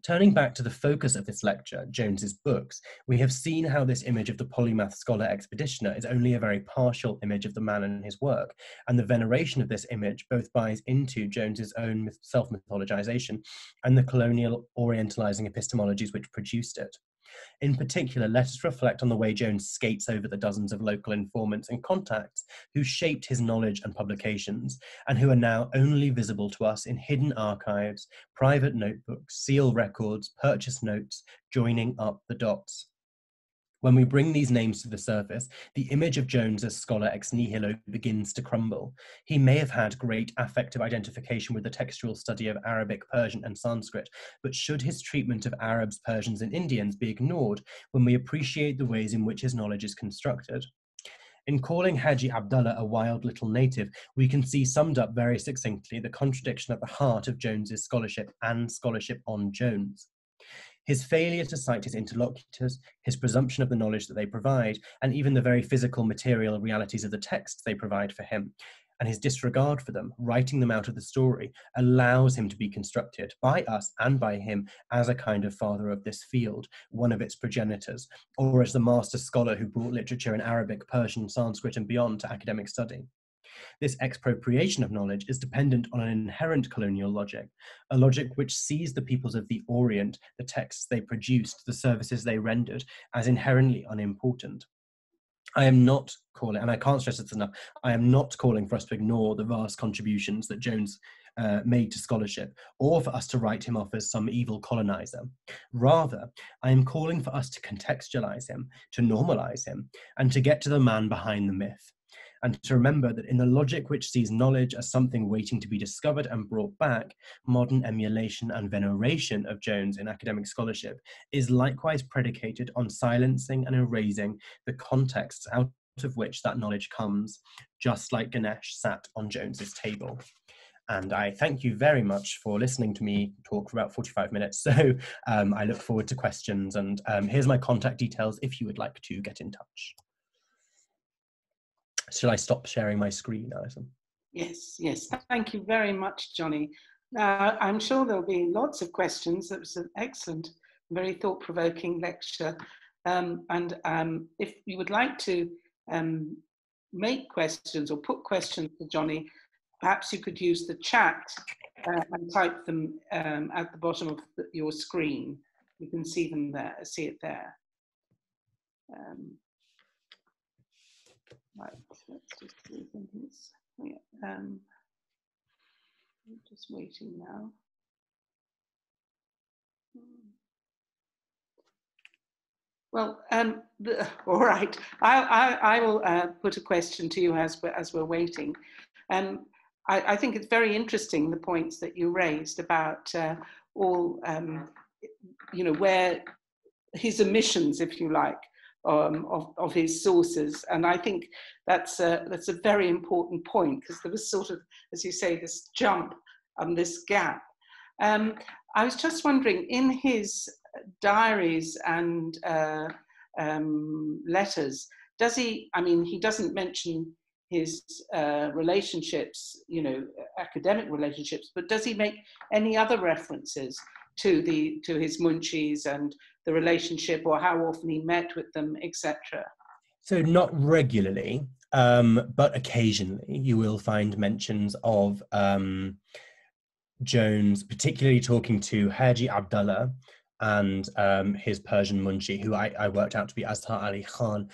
[SPEAKER 2] Turning back to the focus of this lecture, Jones's books, we have seen how this image of the polymath scholar expeditioner is only a very partial image of the man and his work, and the veneration of this image both buys into Jones's own self-mythologization and the colonial orientalizing epistemologies which produced it. In particular, let us reflect on the way Jones skates over the dozens of local informants and contacts who shaped his knowledge and publications, and who are now only visible to us in hidden archives, private notebooks, seal records, purchase notes, joining up the dots. When we bring these names to the surface, the image of Jones as scholar ex nihilo begins to crumble. He may have had great affective identification with the textual study of Arabic, Persian, and Sanskrit, but should his treatment of Arabs, Persians, and Indians be ignored when we appreciate the ways in which his knowledge is constructed? In calling Haji Abdullah a wild little native, we can see summed up very succinctly the contradiction at the heart of Jones's scholarship and scholarship on Jones. His failure to cite his interlocutors, his presumption of the knowledge that they provide, and even the very physical material realities of the texts they provide for him, and his disregard for them, writing them out of the story, allows him to be constructed by us and by him as a kind of father of this field, one of its progenitors, or as the master scholar who brought literature in Arabic, Persian, Sanskrit, and beyond to academic study. This expropriation of knowledge is dependent on an inherent colonial logic, a logic which sees the peoples of the Orient, the texts they produced, the services they rendered, as inherently unimportant. I am not calling, and I can't stress this enough, I am not calling for us to ignore the vast contributions that Jones uh, made to scholarship, or for us to write him off as some evil colonizer. Rather, I am calling for us to contextualize him, to normalize him, and to get to the man behind the myth and to remember that in the logic which sees knowledge as something waiting to be discovered and brought back, modern emulation and veneration of Jones in academic scholarship is likewise predicated on silencing and erasing the contexts out of which that knowledge comes, just like Ganesh sat on Jones's table. And I thank you very much for listening to me talk for about 45 minutes. [laughs] So um, I look forward to questions. And um, here's my contact details if you would like to get in touch. Should I stop sharing my screen, Alison?
[SPEAKER 1] Yes, yes. Thank you very much, Johnny. Uh, I'm sure there'll be lots of questions. That was an excellent, very thought provoking lecture. Um, and um, if you would like to um, make questions or put questions to Johnny, perhaps you could use the chat uh, and type them um, at the bottom of the, your screen. You can see them there, see it there. Um, Right, let's just if he's, yeah, um, I'm just waiting now. Well, um, the, [laughs] all right. I, I, I will uh, put a question to you as we're, as we're waiting. Um, I, I, think it's very interesting the points that you raised about uh, all, um, you know, where his omissions, if you like, um, of, of his sources. And I think that's a, that's a very important point because there was sort of, as you say, this jump and this gap. Um, I was just wondering, in his diaries and uh, um, letters, does he, I mean, he doesn't mention his uh, relationships, you know, academic relationships, but does he make any other references to the to his munshis and the relationship or how often he met with them, etc.
[SPEAKER 2] So not regularly, um, but occasionally you will find mentions of um, Jones, particularly talking to Haji Abdullah and um, his Persian munshi, who I, I, worked out to be Azhar Ali Khan.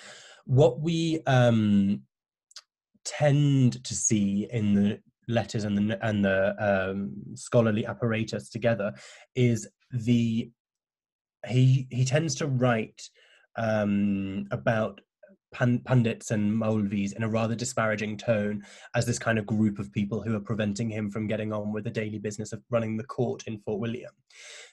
[SPEAKER 2] What we um, tend to see in the letters and the and the um, scholarly apparatus together is the he he tends to write um, about pundits and Maulvis in a rather disparaging tone as this kind of group of people who are preventing him from getting on with the daily business of running the court in Fort William.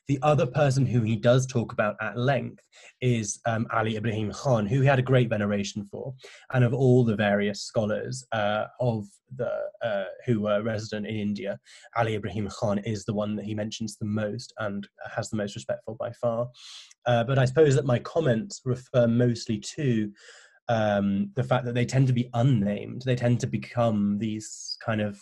[SPEAKER 2] The other person who he does talk about at length is um, Ali Ibrahim Khan, who he had a great veneration for, and of all the various scholars uh, of the uh, who were resident in India, Ali Ibrahim Khan is the one that he mentions the most and has the most respect for by far. Uh, but I suppose that my comments refer mostly to um, the fact that they tend to be unnamed. They tend to become these kind of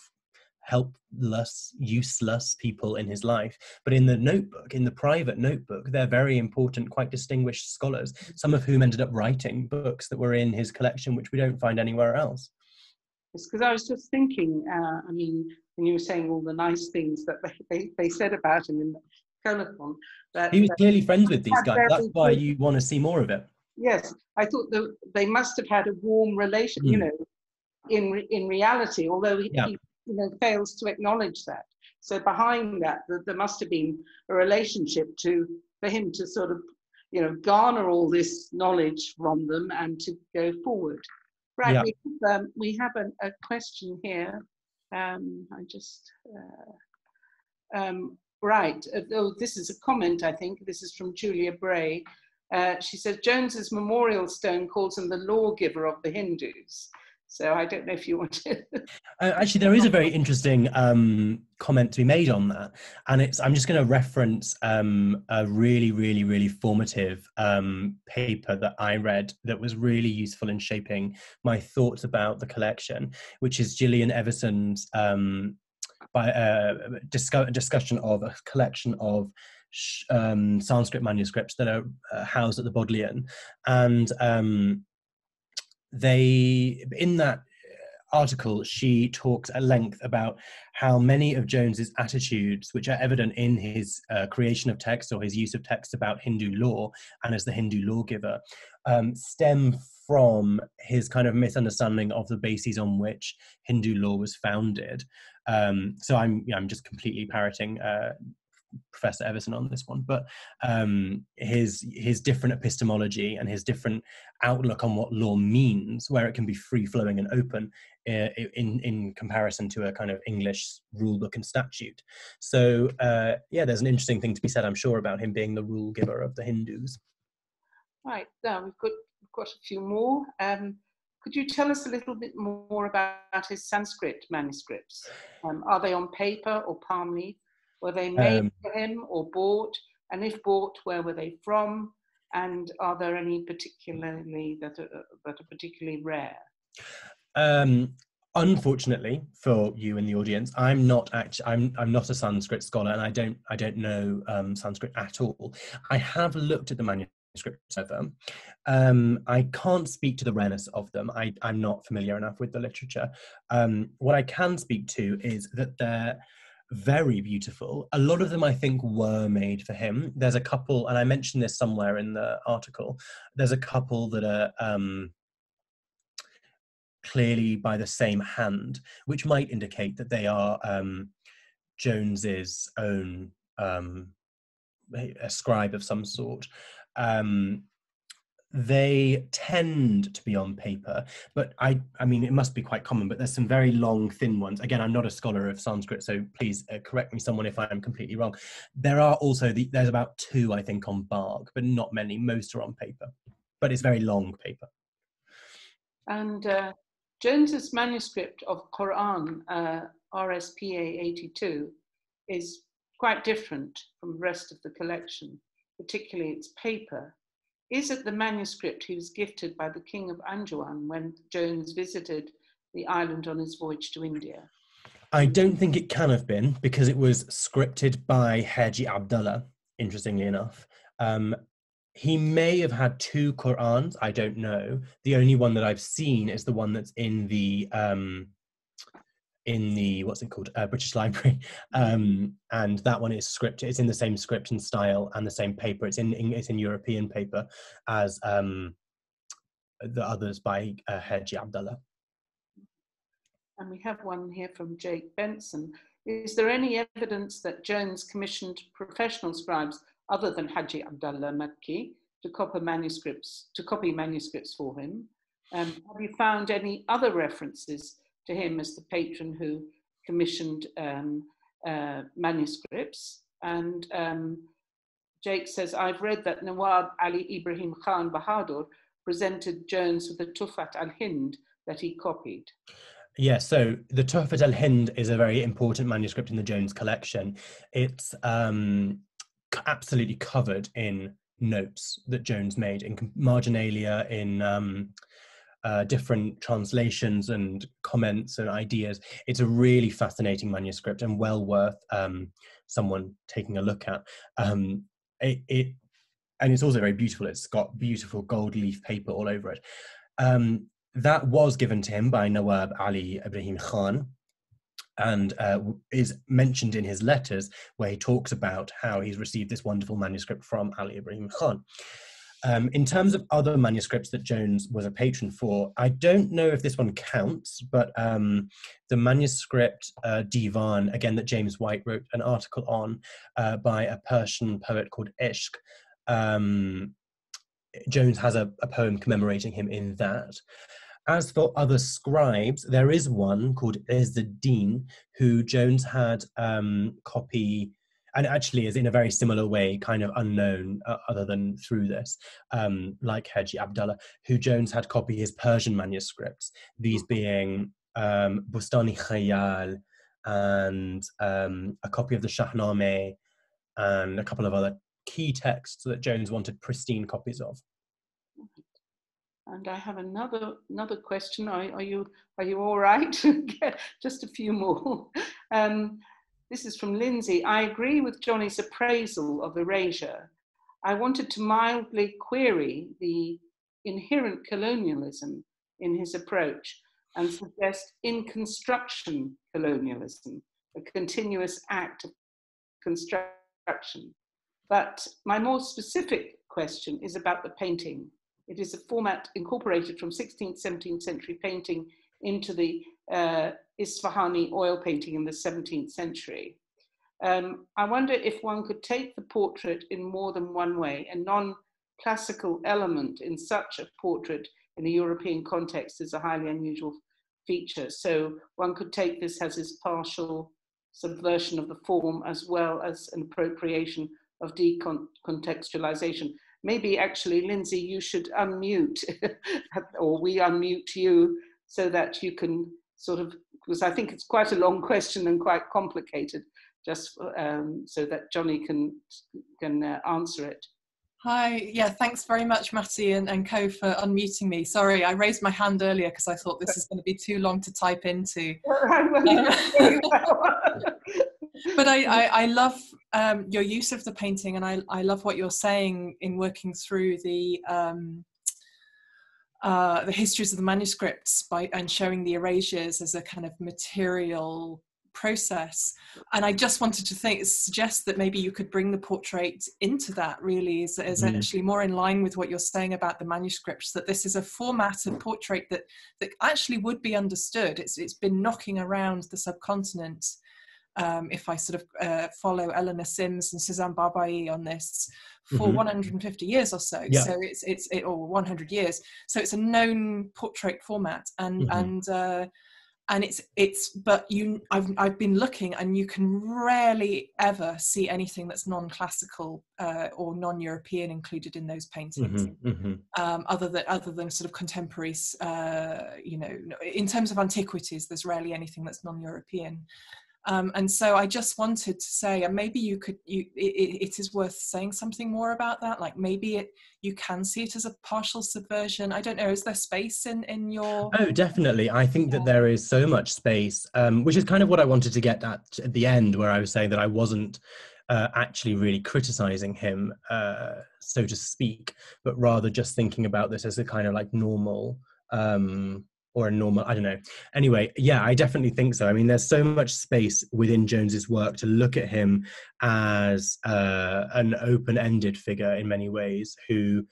[SPEAKER 2] helpless, useless people in his life. But in the notebook, in the private notebook, they're very important, quite distinguished scholars, some of whom ended up writing books that were in his collection, which we don't find anywhere else.
[SPEAKER 1] because I was just thinking, uh, I mean, when you were saying all the nice things that they, they, they said about him in the, colophon.
[SPEAKER 2] He was clearly friends with these guys. That's why you want to see more of it.
[SPEAKER 1] Yes, I thought that they must have had a warm relation. Mm. You hmm. know, in in reality, although he, yeah. he, you know fails to acknowledge that. So behind that, there must have been a relationship to for him to sort of you know garner all this knowledge from them and to go forward. Right, yeah. we, have, um, we have a, a question here. Um, I just uh, um, right. Uh, oh, this is a comment. I think this is from Julia Bray. Uh, she says Jones's memorial stone calls him the lawgiver of the Hindus. So I don't know if you want to. [laughs]
[SPEAKER 2] uh, actually, there is a very interesting um, comment to be made on that, and it's I'm just going to reference um, a really, really, really formative um, paper that I read that was really useful in shaping my thoughts about the collection, which is Gillian Evison's um, by uh, discuss- discussion of a collection of um, Sanskrit manuscripts that are uh, housed at the Bodleian, and um, they in that article she talks at length about how many of jones's attitudes which are evident in his uh, creation of text or his use of text about hindu law and as the hindu lawgiver um, stem from his kind of misunderstanding of the bases on which hindu law was founded. Um, so i'm i'm just completely parroting uh, Professor Evison on this one, but um, his his different epistemology and his different outlook on what law means, where it can be free flowing and open, uh, in in comparison to a kind of English rule book and statute. So uh, yeah, there's an interesting thing to be said, I'm sure, about him being the rule giver of the Hindus.
[SPEAKER 1] Right, now we've got we've got a few more. Um, could you tell us a little bit more about his Sanskrit manuscripts? Um, are they on paper or palm leaf? Were they made um, for him or bought? And if bought, where were they from? And are there any particularly that are, that are particularly rare?
[SPEAKER 2] Um, unfortunately for you in the audience, I'm not actually I'm I'm not a Sanskrit scholar, and I don't I don't know um, Sanskrit at all. I have looked at the manuscripts of them. Um, I can't speak to the rareness of them. I, I'm not familiar enough with the literature. Um, what I can speak to is that they're very beautiful. A lot of them, I think, were made for him. There's a couple, and I mentioned this somewhere in the article. There's a couple that are um, clearly by the same hand, which might indicate that they are um, Jones's own um, a scribe of some sort. Um, they tend to be on paper but i i mean it must be quite common but there's some very long thin ones. Again i'm not a scholar of sanskrit so please uh, correct me someone if i'm completely wrong. There are also the, there's about two i think on bark but not many. Most are on paper but it's very long paper.
[SPEAKER 1] And uh, jones's manuscript of quran uh, rspa 82 is quite different from the rest of the collection particularly its paper is it the manuscript he was gifted by the King of Anjouan when Jones visited the island on his voyage to India?
[SPEAKER 2] I don't think it can have been because it was scripted by Haji Abdullah, interestingly enough. Um, he may have had two Qurans, I don't know. The only one that I've seen is the one that's in the um, in the what's it called uh, British Library, [laughs] um, and that one is script. It's in the same script and style and the same paper. It's in, in it's in European paper as um, the others by uh, Haji Abdullah.
[SPEAKER 1] And we have one here from Jake Benson. Is there any evidence that Jones commissioned professional scribes other than Haji Abdullah Makki to copy manuscripts to copy manuscripts for him? Um, have you found any other references to him as the patron who commissioned um, uh, manuscripts. And um, Jake says, I've read that Nawab Ali Ibrahim Khan Bahadur presented Jones with the Tuhfat al Hind that he copied.
[SPEAKER 2] Yeah, so the Tuhfat al Hind is a very important manuscript in the Jones collection. It's um, absolutely covered in notes that Jones made in marginalia, in um, uh, different translations and comments and ideas. It's a really fascinating manuscript and well worth um, someone taking a look at. Um, it, it, and it's also very beautiful. It's got beautiful gold leaf paper all over it. Um, that was given to him by Nawab Ali Ibrahim Khan. and uh, is mentioned in his letters where he talks about how he's received this wonderful manuscript from Ali Ibrahim Khan. Um, in terms of other manuscripts that Jones was a patron for, I don't know if this one counts, but um, the manuscript uh, Divan, again, that James White wrote an article on uh, by a Persian poet called Ishq. Um, Jones has a, a poem commemorating him in that. As for other scribes, there is one called Izzeddin, who Jones had um, copy and actually is in a very similar way kind of unknown uh, other than through this um, like Haji Abdullah who Jones had copy his Persian manuscripts these being um, Bustani Khayal and um, a copy of the Shahnameh and a couple of other key texts that Jones wanted pristine copies of
[SPEAKER 1] and I have another another question. Are, are you are you all right? [laughs] Just a few more. [laughs] Um, this is from Lindsay. I agree with Johnny's appraisal of erasure. I wanted to mildly query the inherent colonialism in his approach and suggest in construction colonialism, a continuous act of construction. But my more specific question is about the painting. It is a format incorporated from 16th, 17th century painting into the uh, Isfahani oil painting in the 17th century. Um, I wonder if one could take the portrait in more than one way. A non classical element in such a portrait in a European context is a highly unusual feature. So one could take this as his partial subversion of the form as well as an appropriation of decontextualization. Maybe actually, Lindsay, you should unmute, [laughs] or we unmute you so that you can sort of, because I think it's quite a long question and quite complicated, just um, so that Johnny can, can uh, answer it.
[SPEAKER 3] Hi, yeah, thanks very much, Matty and, and Co for unmuting me. Sorry, I raised my hand earlier because I thought this is going to be too long to type into. [laughs] [laughs] but I, I, I love um, your use of the painting and I, I love what you're saying in working through the um, uh, the histories of the manuscripts by and showing the erasures as a kind of material process and i just wanted to think suggest that maybe you could bring the portrait into that really is, is mm. actually more in line with what you're saying about the manuscripts that this is a format of portrait that that actually would be understood it's it's been knocking around the subcontinent um, if I sort of uh, follow Eleanor Sims and Suzanne Babaie on this for mm-hmm. 150 years or so. Yeah. So it's it's it, or 100 years. So it's a known portrait format, and mm-hmm. and uh, and it's it's but you I've I've been looking, and you can rarely ever see anything that's non-classical uh, or non-European included in those paintings, mm-hmm. mm-hmm. Um, other than other than sort of contemporaries. Uh, you know, in terms of antiquities, there's rarely anything that's non-European. Um, and so I just wanted to say, and maybe you could, you, it, it is worth saying something more about that. Like maybe it, you can see it as a partial subversion. I don't know. Is there space in in your?
[SPEAKER 2] Oh, definitely. I think that there is so much space, um, which is kind of what I wanted to get at at the end, where I was saying that I wasn't uh, actually really criticizing him, uh, so to speak, but rather just thinking about this as a kind of like normal um, or a normal i don't know. Anyway yeah i definitely think so. I mean there's so much space within jones's work to look at him as uh, an open-ended figure in many ways who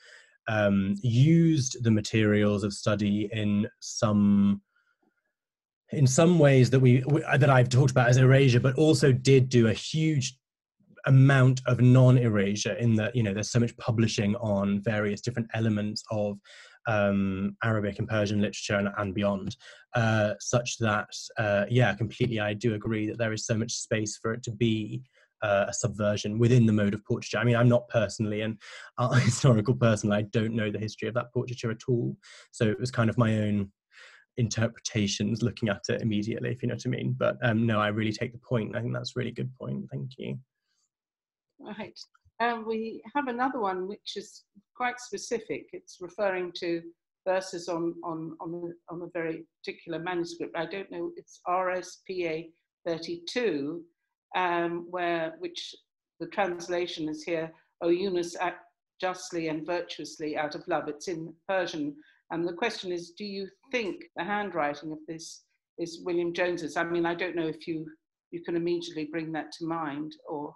[SPEAKER 2] um, used the materials of study in some in some ways that we that i've talked about as erasure but also did do a huge amount of non-erasure in that you know there's so much publishing on various different elements of um, Arabic and Persian literature and, and beyond, uh, such that, uh, yeah, completely, I do agree that there is so much space for it to be uh, a subversion within the mode of portraiture. I mean, I'm not personally an [laughs] historical person. I don't know the history of that portraiture at all. So it was kind of my own interpretations looking at it immediately, if you know what I mean. But um, no, I really take the point. I think that's a really good point. Thank you.
[SPEAKER 1] Right. And we have another one which is quite specific. It's referring to verses on, on, on, a, on a very particular manuscript. I don't know, it's RSPA 32, um, where, which the translation is here, O Yunus, act justly and virtuously out of love. It's in Persian. And the question is, do you think the handwriting of this is William Jones's. I mean, I don't know if you you can immediately bring that to mind or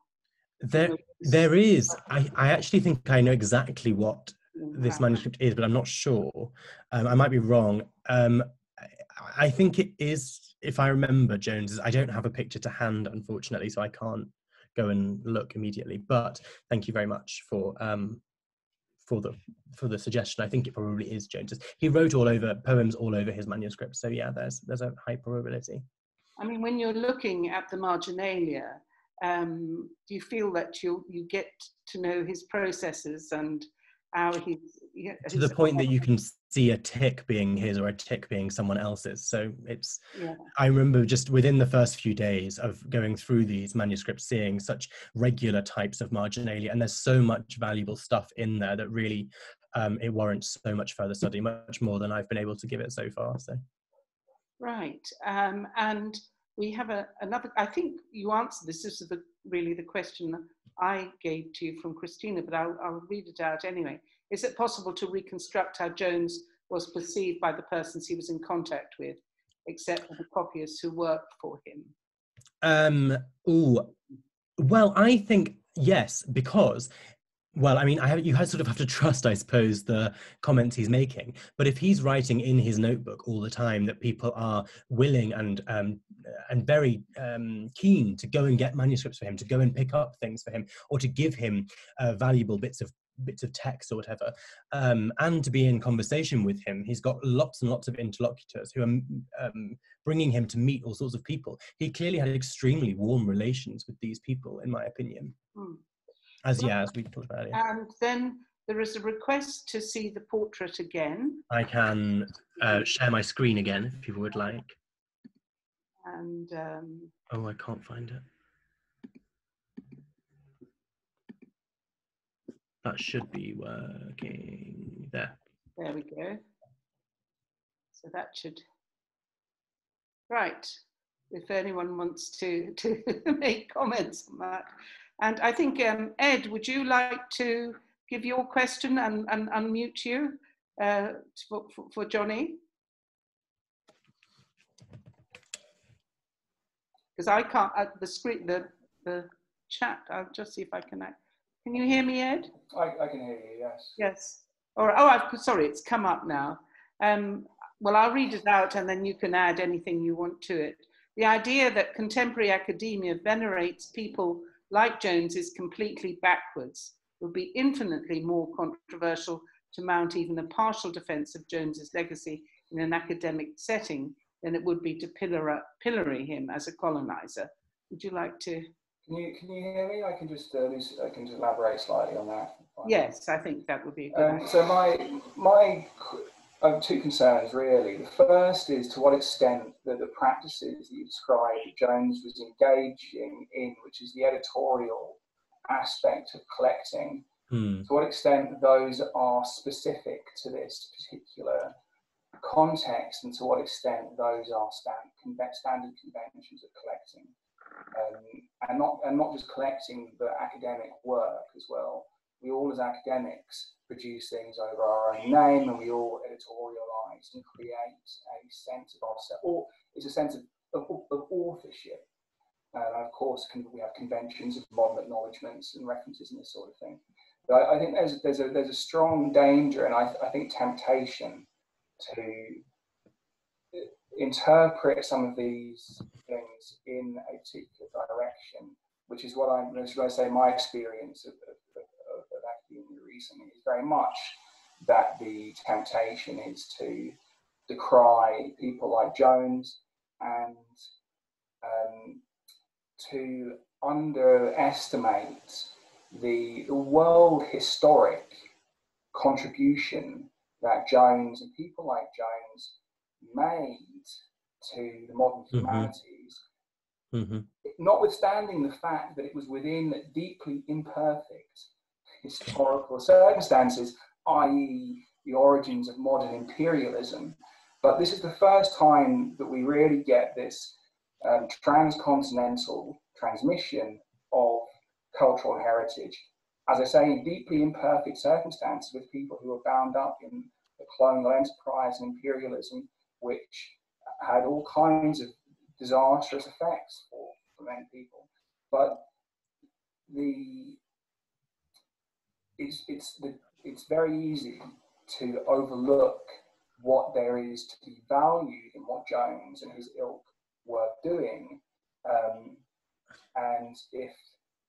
[SPEAKER 2] there there is I, I actually think i know exactly what this manuscript is but i'm not sure um, i might be wrong um, I, I think it is if i remember jones's i don't have a picture to hand unfortunately so i can't go and look immediately but thank you very much for um, for the for the suggestion. I think it probably is Jones's. He wrote all over poems all over his manuscript, so yeah, there's there's a high probability.
[SPEAKER 1] I mean, when you're looking at the marginalia, um, do you feel that you you get to know his processes and how he's
[SPEAKER 2] to the point that you can see a tick being his or a tick being someone else's. So it's yeah. i remember just within the first few days of going through these manuscripts seeing such regular types of marginalia and there's so much valuable stuff in there that really um, it warrants so much further study much more than i've been able to give it so far so.
[SPEAKER 1] Right um, and we have a, another i think you answered this this is the, really the question I gave to you from Christina, but I'll, I'll read it out anyway. Is it possible to reconstruct how Jones was perceived by the persons he was in contact with, except for the copyists who worked for him?
[SPEAKER 2] Um, ooh, well, I think yes, because well, I mean, I have, you sort of have to trust, I suppose, the comments he's making. But if he's writing in his notebook all the time that people are willing and um, and very um, keen to go and get manuscripts for him, to go and pick up things for him, or to give him uh, valuable bits of bits of text or whatever, um, and to be in conversation with him, he's got lots and lots of interlocutors who are um, bringing him to meet all sorts of people. He clearly had extremely warm relations with these people, in my opinion. Hmm. As yeah, as we talked about earlier.
[SPEAKER 1] And then there is a request to see the portrait again.
[SPEAKER 2] I can uh, share my screen again if people would like.
[SPEAKER 1] And um,
[SPEAKER 2] oh, I can't find it. That should be working there.
[SPEAKER 1] There we go. So that should. Right. If anyone wants to [laughs] to make comments on that. And I think, um, Ed, would you like to give your question and, and unmute you uh, for, for, Johnny? Because I can't, uh, the screen, the, the chat, I'll just see if I can. Can you hear me, Ed?
[SPEAKER 4] I, I can hear you, yes.
[SPEAKER 1] Yes. Right. Oh, I've, sorry, it's come up now. Um, well, I'll read it out and then you can add anything you want to it. The idea that contemporary academia venerates people like Jones, is completely backwards. It would be infinitely more controversial to mount even a partial defense of Jones's legacy in an academic setting than it would be to pillar, pillory him as a colonizer. Would you like to?
[SPEAKER 4] Can you, can you hear me? I can just uh, I can just elaborate slightly on that.
[SPEAKER 1] Yes, I think that would be. Um,
[SPEAKER 4] so my my Have two concerns really. The first is to what extent that the practices that you described Jones was engaging in, which is the editorial aspect of collecting, hmm. to what extent those are specific to this particular context, and to what extent those are stand, standard conventions of collecting, um, and not and not just collecting but academic work as well. We all as academics produce things over our own name and we all editorialize and create a sense of ourselves, or it's a sense of, of, of authorship. And of course, we have conventions of modern acknowledgements and references and this sort of thing. But I, I think there's, there's, a, there's a strong danger and I, I think temptation to uh, interpret some of these things in a particular direction, which is what I'm, should I say, my experience of, of recently is very much that the temptation is to decry people like Jones and um, to underestimate the, the world historic contribution that Jones and people like Jones made to the modern mm-hmm. humanities, mm-hmm. notwithstanding the fact that it was within deeply imperfect historical circumstances, i.e., the origins of modern imperialism. But this is the first time that we really get this um, transcontinental transmission of cultural heritage. As I say, in deeply imperfect circumstances with people who are bound up in the colonial enterprise and imperialism, which had all kinds of disastrous effects for, for many people. But the it's it's the, it's very easy to overlook what there is to be valued in what Jones and his ilk were doing. Um, and if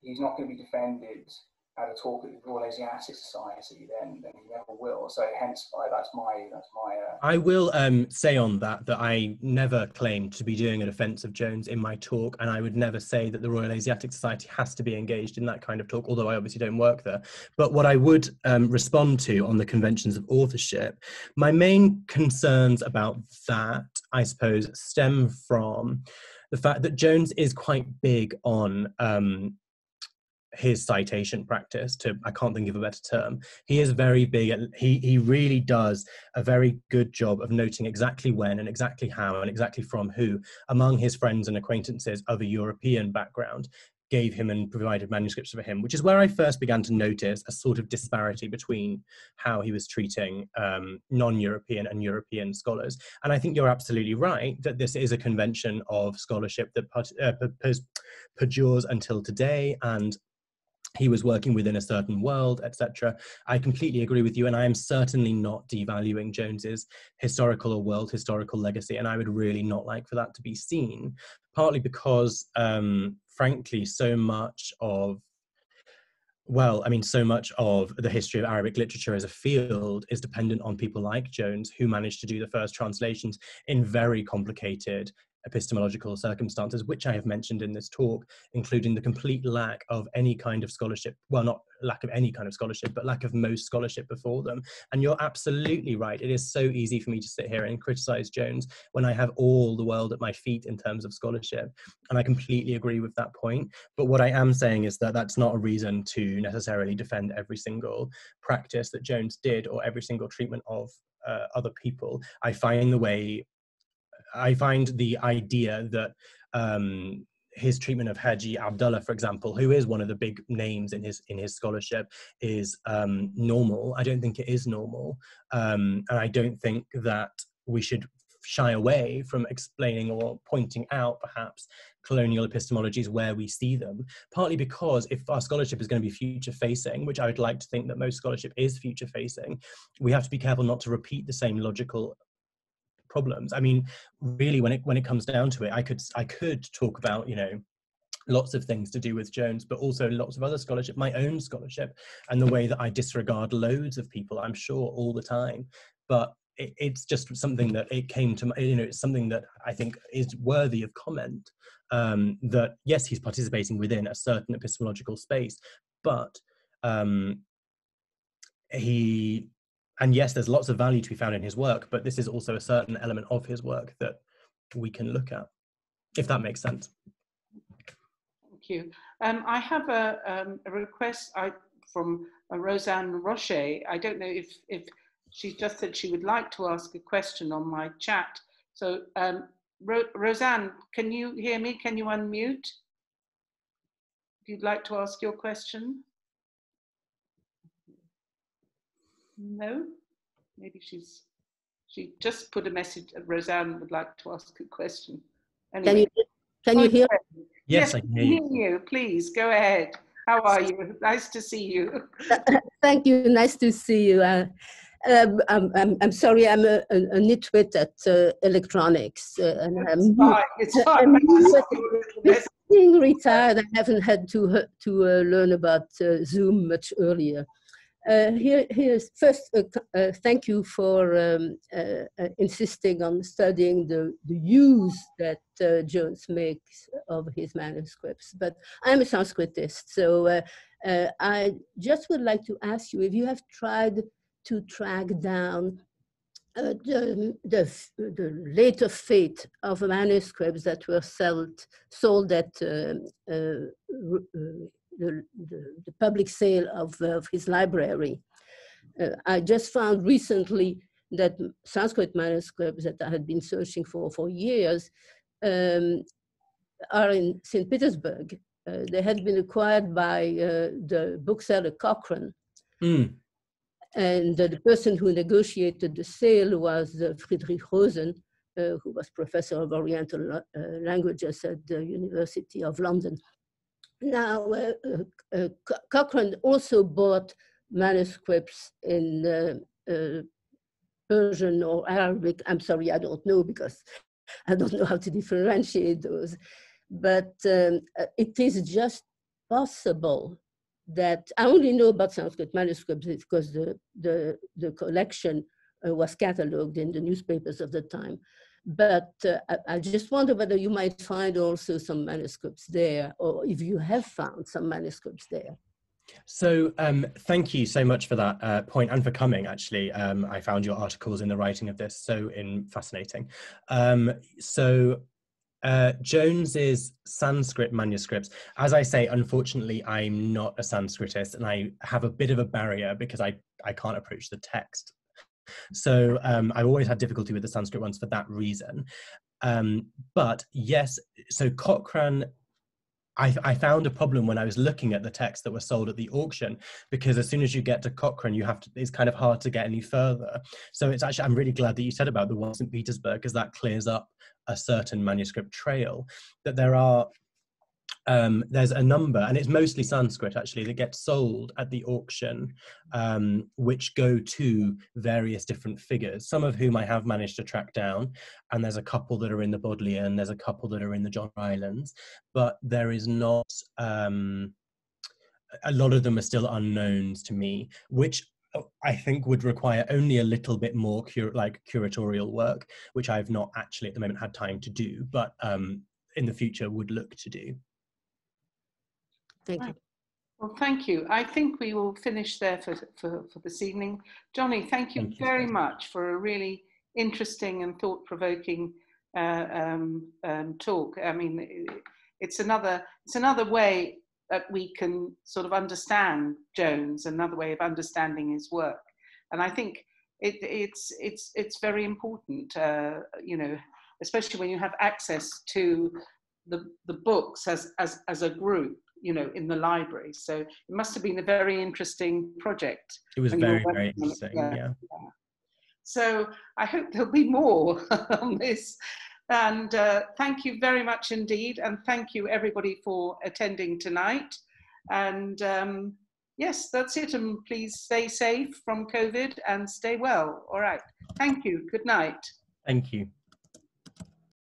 [SPEAKER 4] he's not going to be defended at a talk at the Royal Asiatic Society, then then he never will. So hence, why that's my that's my. Uh...
[SPEAKER 2] I will um, say on that that I never claimed to be doing a defence of Jones in my talk, and I would never say that the Royal Asiatic Society has to be engaged in that kind of talk. Although I obviously don't work there, but what I would um, respond to on the conventions of authorship, my main concerns about that, I suppose, stem from the fact that Jones is quite big on um, his citation practice to i can't think of a better term. He is very big at, he he really does a very good job of noting exactly when and exactly how and exactly from who among his friends and acquaintances of a european background gave him and provided manuscripts for him which is where i first began to notice a sort of disparity between how he was treating um, non-european and european scholars. And i think you're absolutely right that this is a convention of scholarship that uh, perdures until today and he was working within a certain world, etc. I completely agree with you, and I am certainly not devaluing Jones's historical or world historical legacy, and I would really not like for that to be seen. Partly because, um, frankly, so much of well, I mean, so much of the history of Arabic literature as a field is dependent on people like Jones, who managed to do the first translations in very complicated epistemological circumstances, which I have mentioned in this talk, including the complete lack of any kind of scholarship, well, not lack of any kind of scholarship, but lack of most scholarship before them. And you're absolutely right. It is so easy for me to sit here and criticize Jones when I have all the world at my feet in terms of scholarship. And I completely agree with that point. But what I am saying is that that's not a reason to necessarily defend every single practice that Jones did or every single treatment of uh, other people. I find the way I find the idea that um, his treatment of Haji Abdullah, for example, who is one of the big names in his in his scholarship, is um, normal. I don't think it is normal, um, and I don't think that we should shy away from explaining or pointing out perhaps colonial epistemologies where we see them partly because if our scholarship is going to be future facing which i would like to think that most scholarship is future facing we have to be careful not to repeat the same logical problems. I mean, really, when it when it comes down to it, I could I could talk about you know lots of things to do with Jones, but also lots of other scholarship, my own scholarship, and the way that I disregard loads of people, I'm sure, all the time. But it, it's just something that it came to, you know, it's something that I think is worthy of comment. Um, that yes, he's participating within a certain epistemological space, but um, he and yes, there's lots of value to be found in his work, but this is also a certain element of his work that we can look at, if that makes sense.
[SPEAKER 1] Thank you. Um, I have a, um, a request I, from uh, Rosane Rocher. I don't know if, if she just said she would like to ask a question on my chat. So, um, Ro Rosane, can you hear me? Can you unmute? If you'd like to ask your question. No, maybe she's, she just put a message, Rosane would like to ask a question.
[SPEAKER 5] Anyway. Can you, can you hear?
[SPEAKER 2] Yes, yes, I can hear you.
[SPEAKER 1] you. Please, go ahead. How are you? Nice to see you. [laughs]
[SPEAKER 5] Thank you. Nice to see you. Uh, um, I'm, I'm, I'm, sorry, I'm a, a, a nitwit at uh, electronics. Uh, and
[SPEAKER 1] I'm, fine. It's [laughs] fine. [laughs]
[SPEAKER 5] being retired, I haven't had to, to uh, learn about uh, Zoom much earlier. Uh, here, here's first, uh, uh, thank you for um, uh, uh, insisting on studying the, the use that uh, Jones makes of his manuscripts. But I'm a Sanskritist, so I just would like to ask you if you have tried to track down the, the, the, later fate of manuscripts that were sold, sold at the, the, the public sale of, of his library. Uh, I just found recently that Sanskrit manuscripts that I had been searching for for years um, are in St. Petersburg. Uh, they had been acquired by uh, the bookseller Cochrane. Mm. And the person who negotiated the sale was uh, Friedrich Rosen, uh, who was professor of Oriental uh, languages at the University of London. Now, uh, uh, Cochrane also bought manuscripts in Persian or Arabic. I'm sorry, I don't know because I don't know how to differentiate those. But um, it is just possible that I only know about Sanskrit manuscripts because the, the, the collection uh, was catalogued in the newspapers of the time. But uh, I, just wonder whether you might find also some manuscripts there, or if you have found some manuscripts there.
[SPEAKER 2] So um, thank you so much for that uh, point and for coming. Actually, um, I found your articles in the writing of this so in fascinating. Um, so uh, Jones's Sanskrit manuscripts, as I say, unfortunately, I'm not a Sanskritist, and I have a bit of a barrier because I I can't approach the text so um, I've always had difficulty with the Sanskrit ones for that reason. Um, but yes, so Cochrane I, I, found a problem when I was looking at the texts that were sold at the auction because as soon as you get to Cochrane, you have to. It's kind of hard to get any further. So it's actually I'm really glad that you said about the one St Petersburg because that clears up a certain manuscript trail. That there are um, there's a number, and it's mostly Sanskrit actually, that gets sold at the auction, um, which go to various different figures, some of whom I have managed to track down. And there's a couple that are in the Bodleian, there's a couple that are in the John Rylands, but there is not, um, a lot of them are still unknowns to me, which uh, I think would require only a little bit more cur- like curatorial work, which I've not actually at the moment had time to do, but um, in the future would look to do.
[SPEAKER 5] Thank you.
[SPEAKER 1] Well, thank you. I think we will finish there for, for, for this evening. Johnny, thank you thank very you. much for a really interesting and thought-provoking uh, um, um, talk. I mean, it's another, it's another way that we can sort of understand Jones, another way of understanding his work. And I think it, it's, it's, it's very important, uh, you know, especially when you have access to the, the books as, as, as a group you know, in the library. So it must have been a very interesting project.
[SPEAKER 2] It was very, very interesting, yeah. yeah.
[SPEAKER 1] So I hope there'll be more [laughs] on this. And uh, thank you very much indeed. And thank you everybody for attending tonight. And um, yes, that's it. And please stay safe from COVID and stay well. All right. Thank you. Good night.
[SPEAKER 2] Thank you.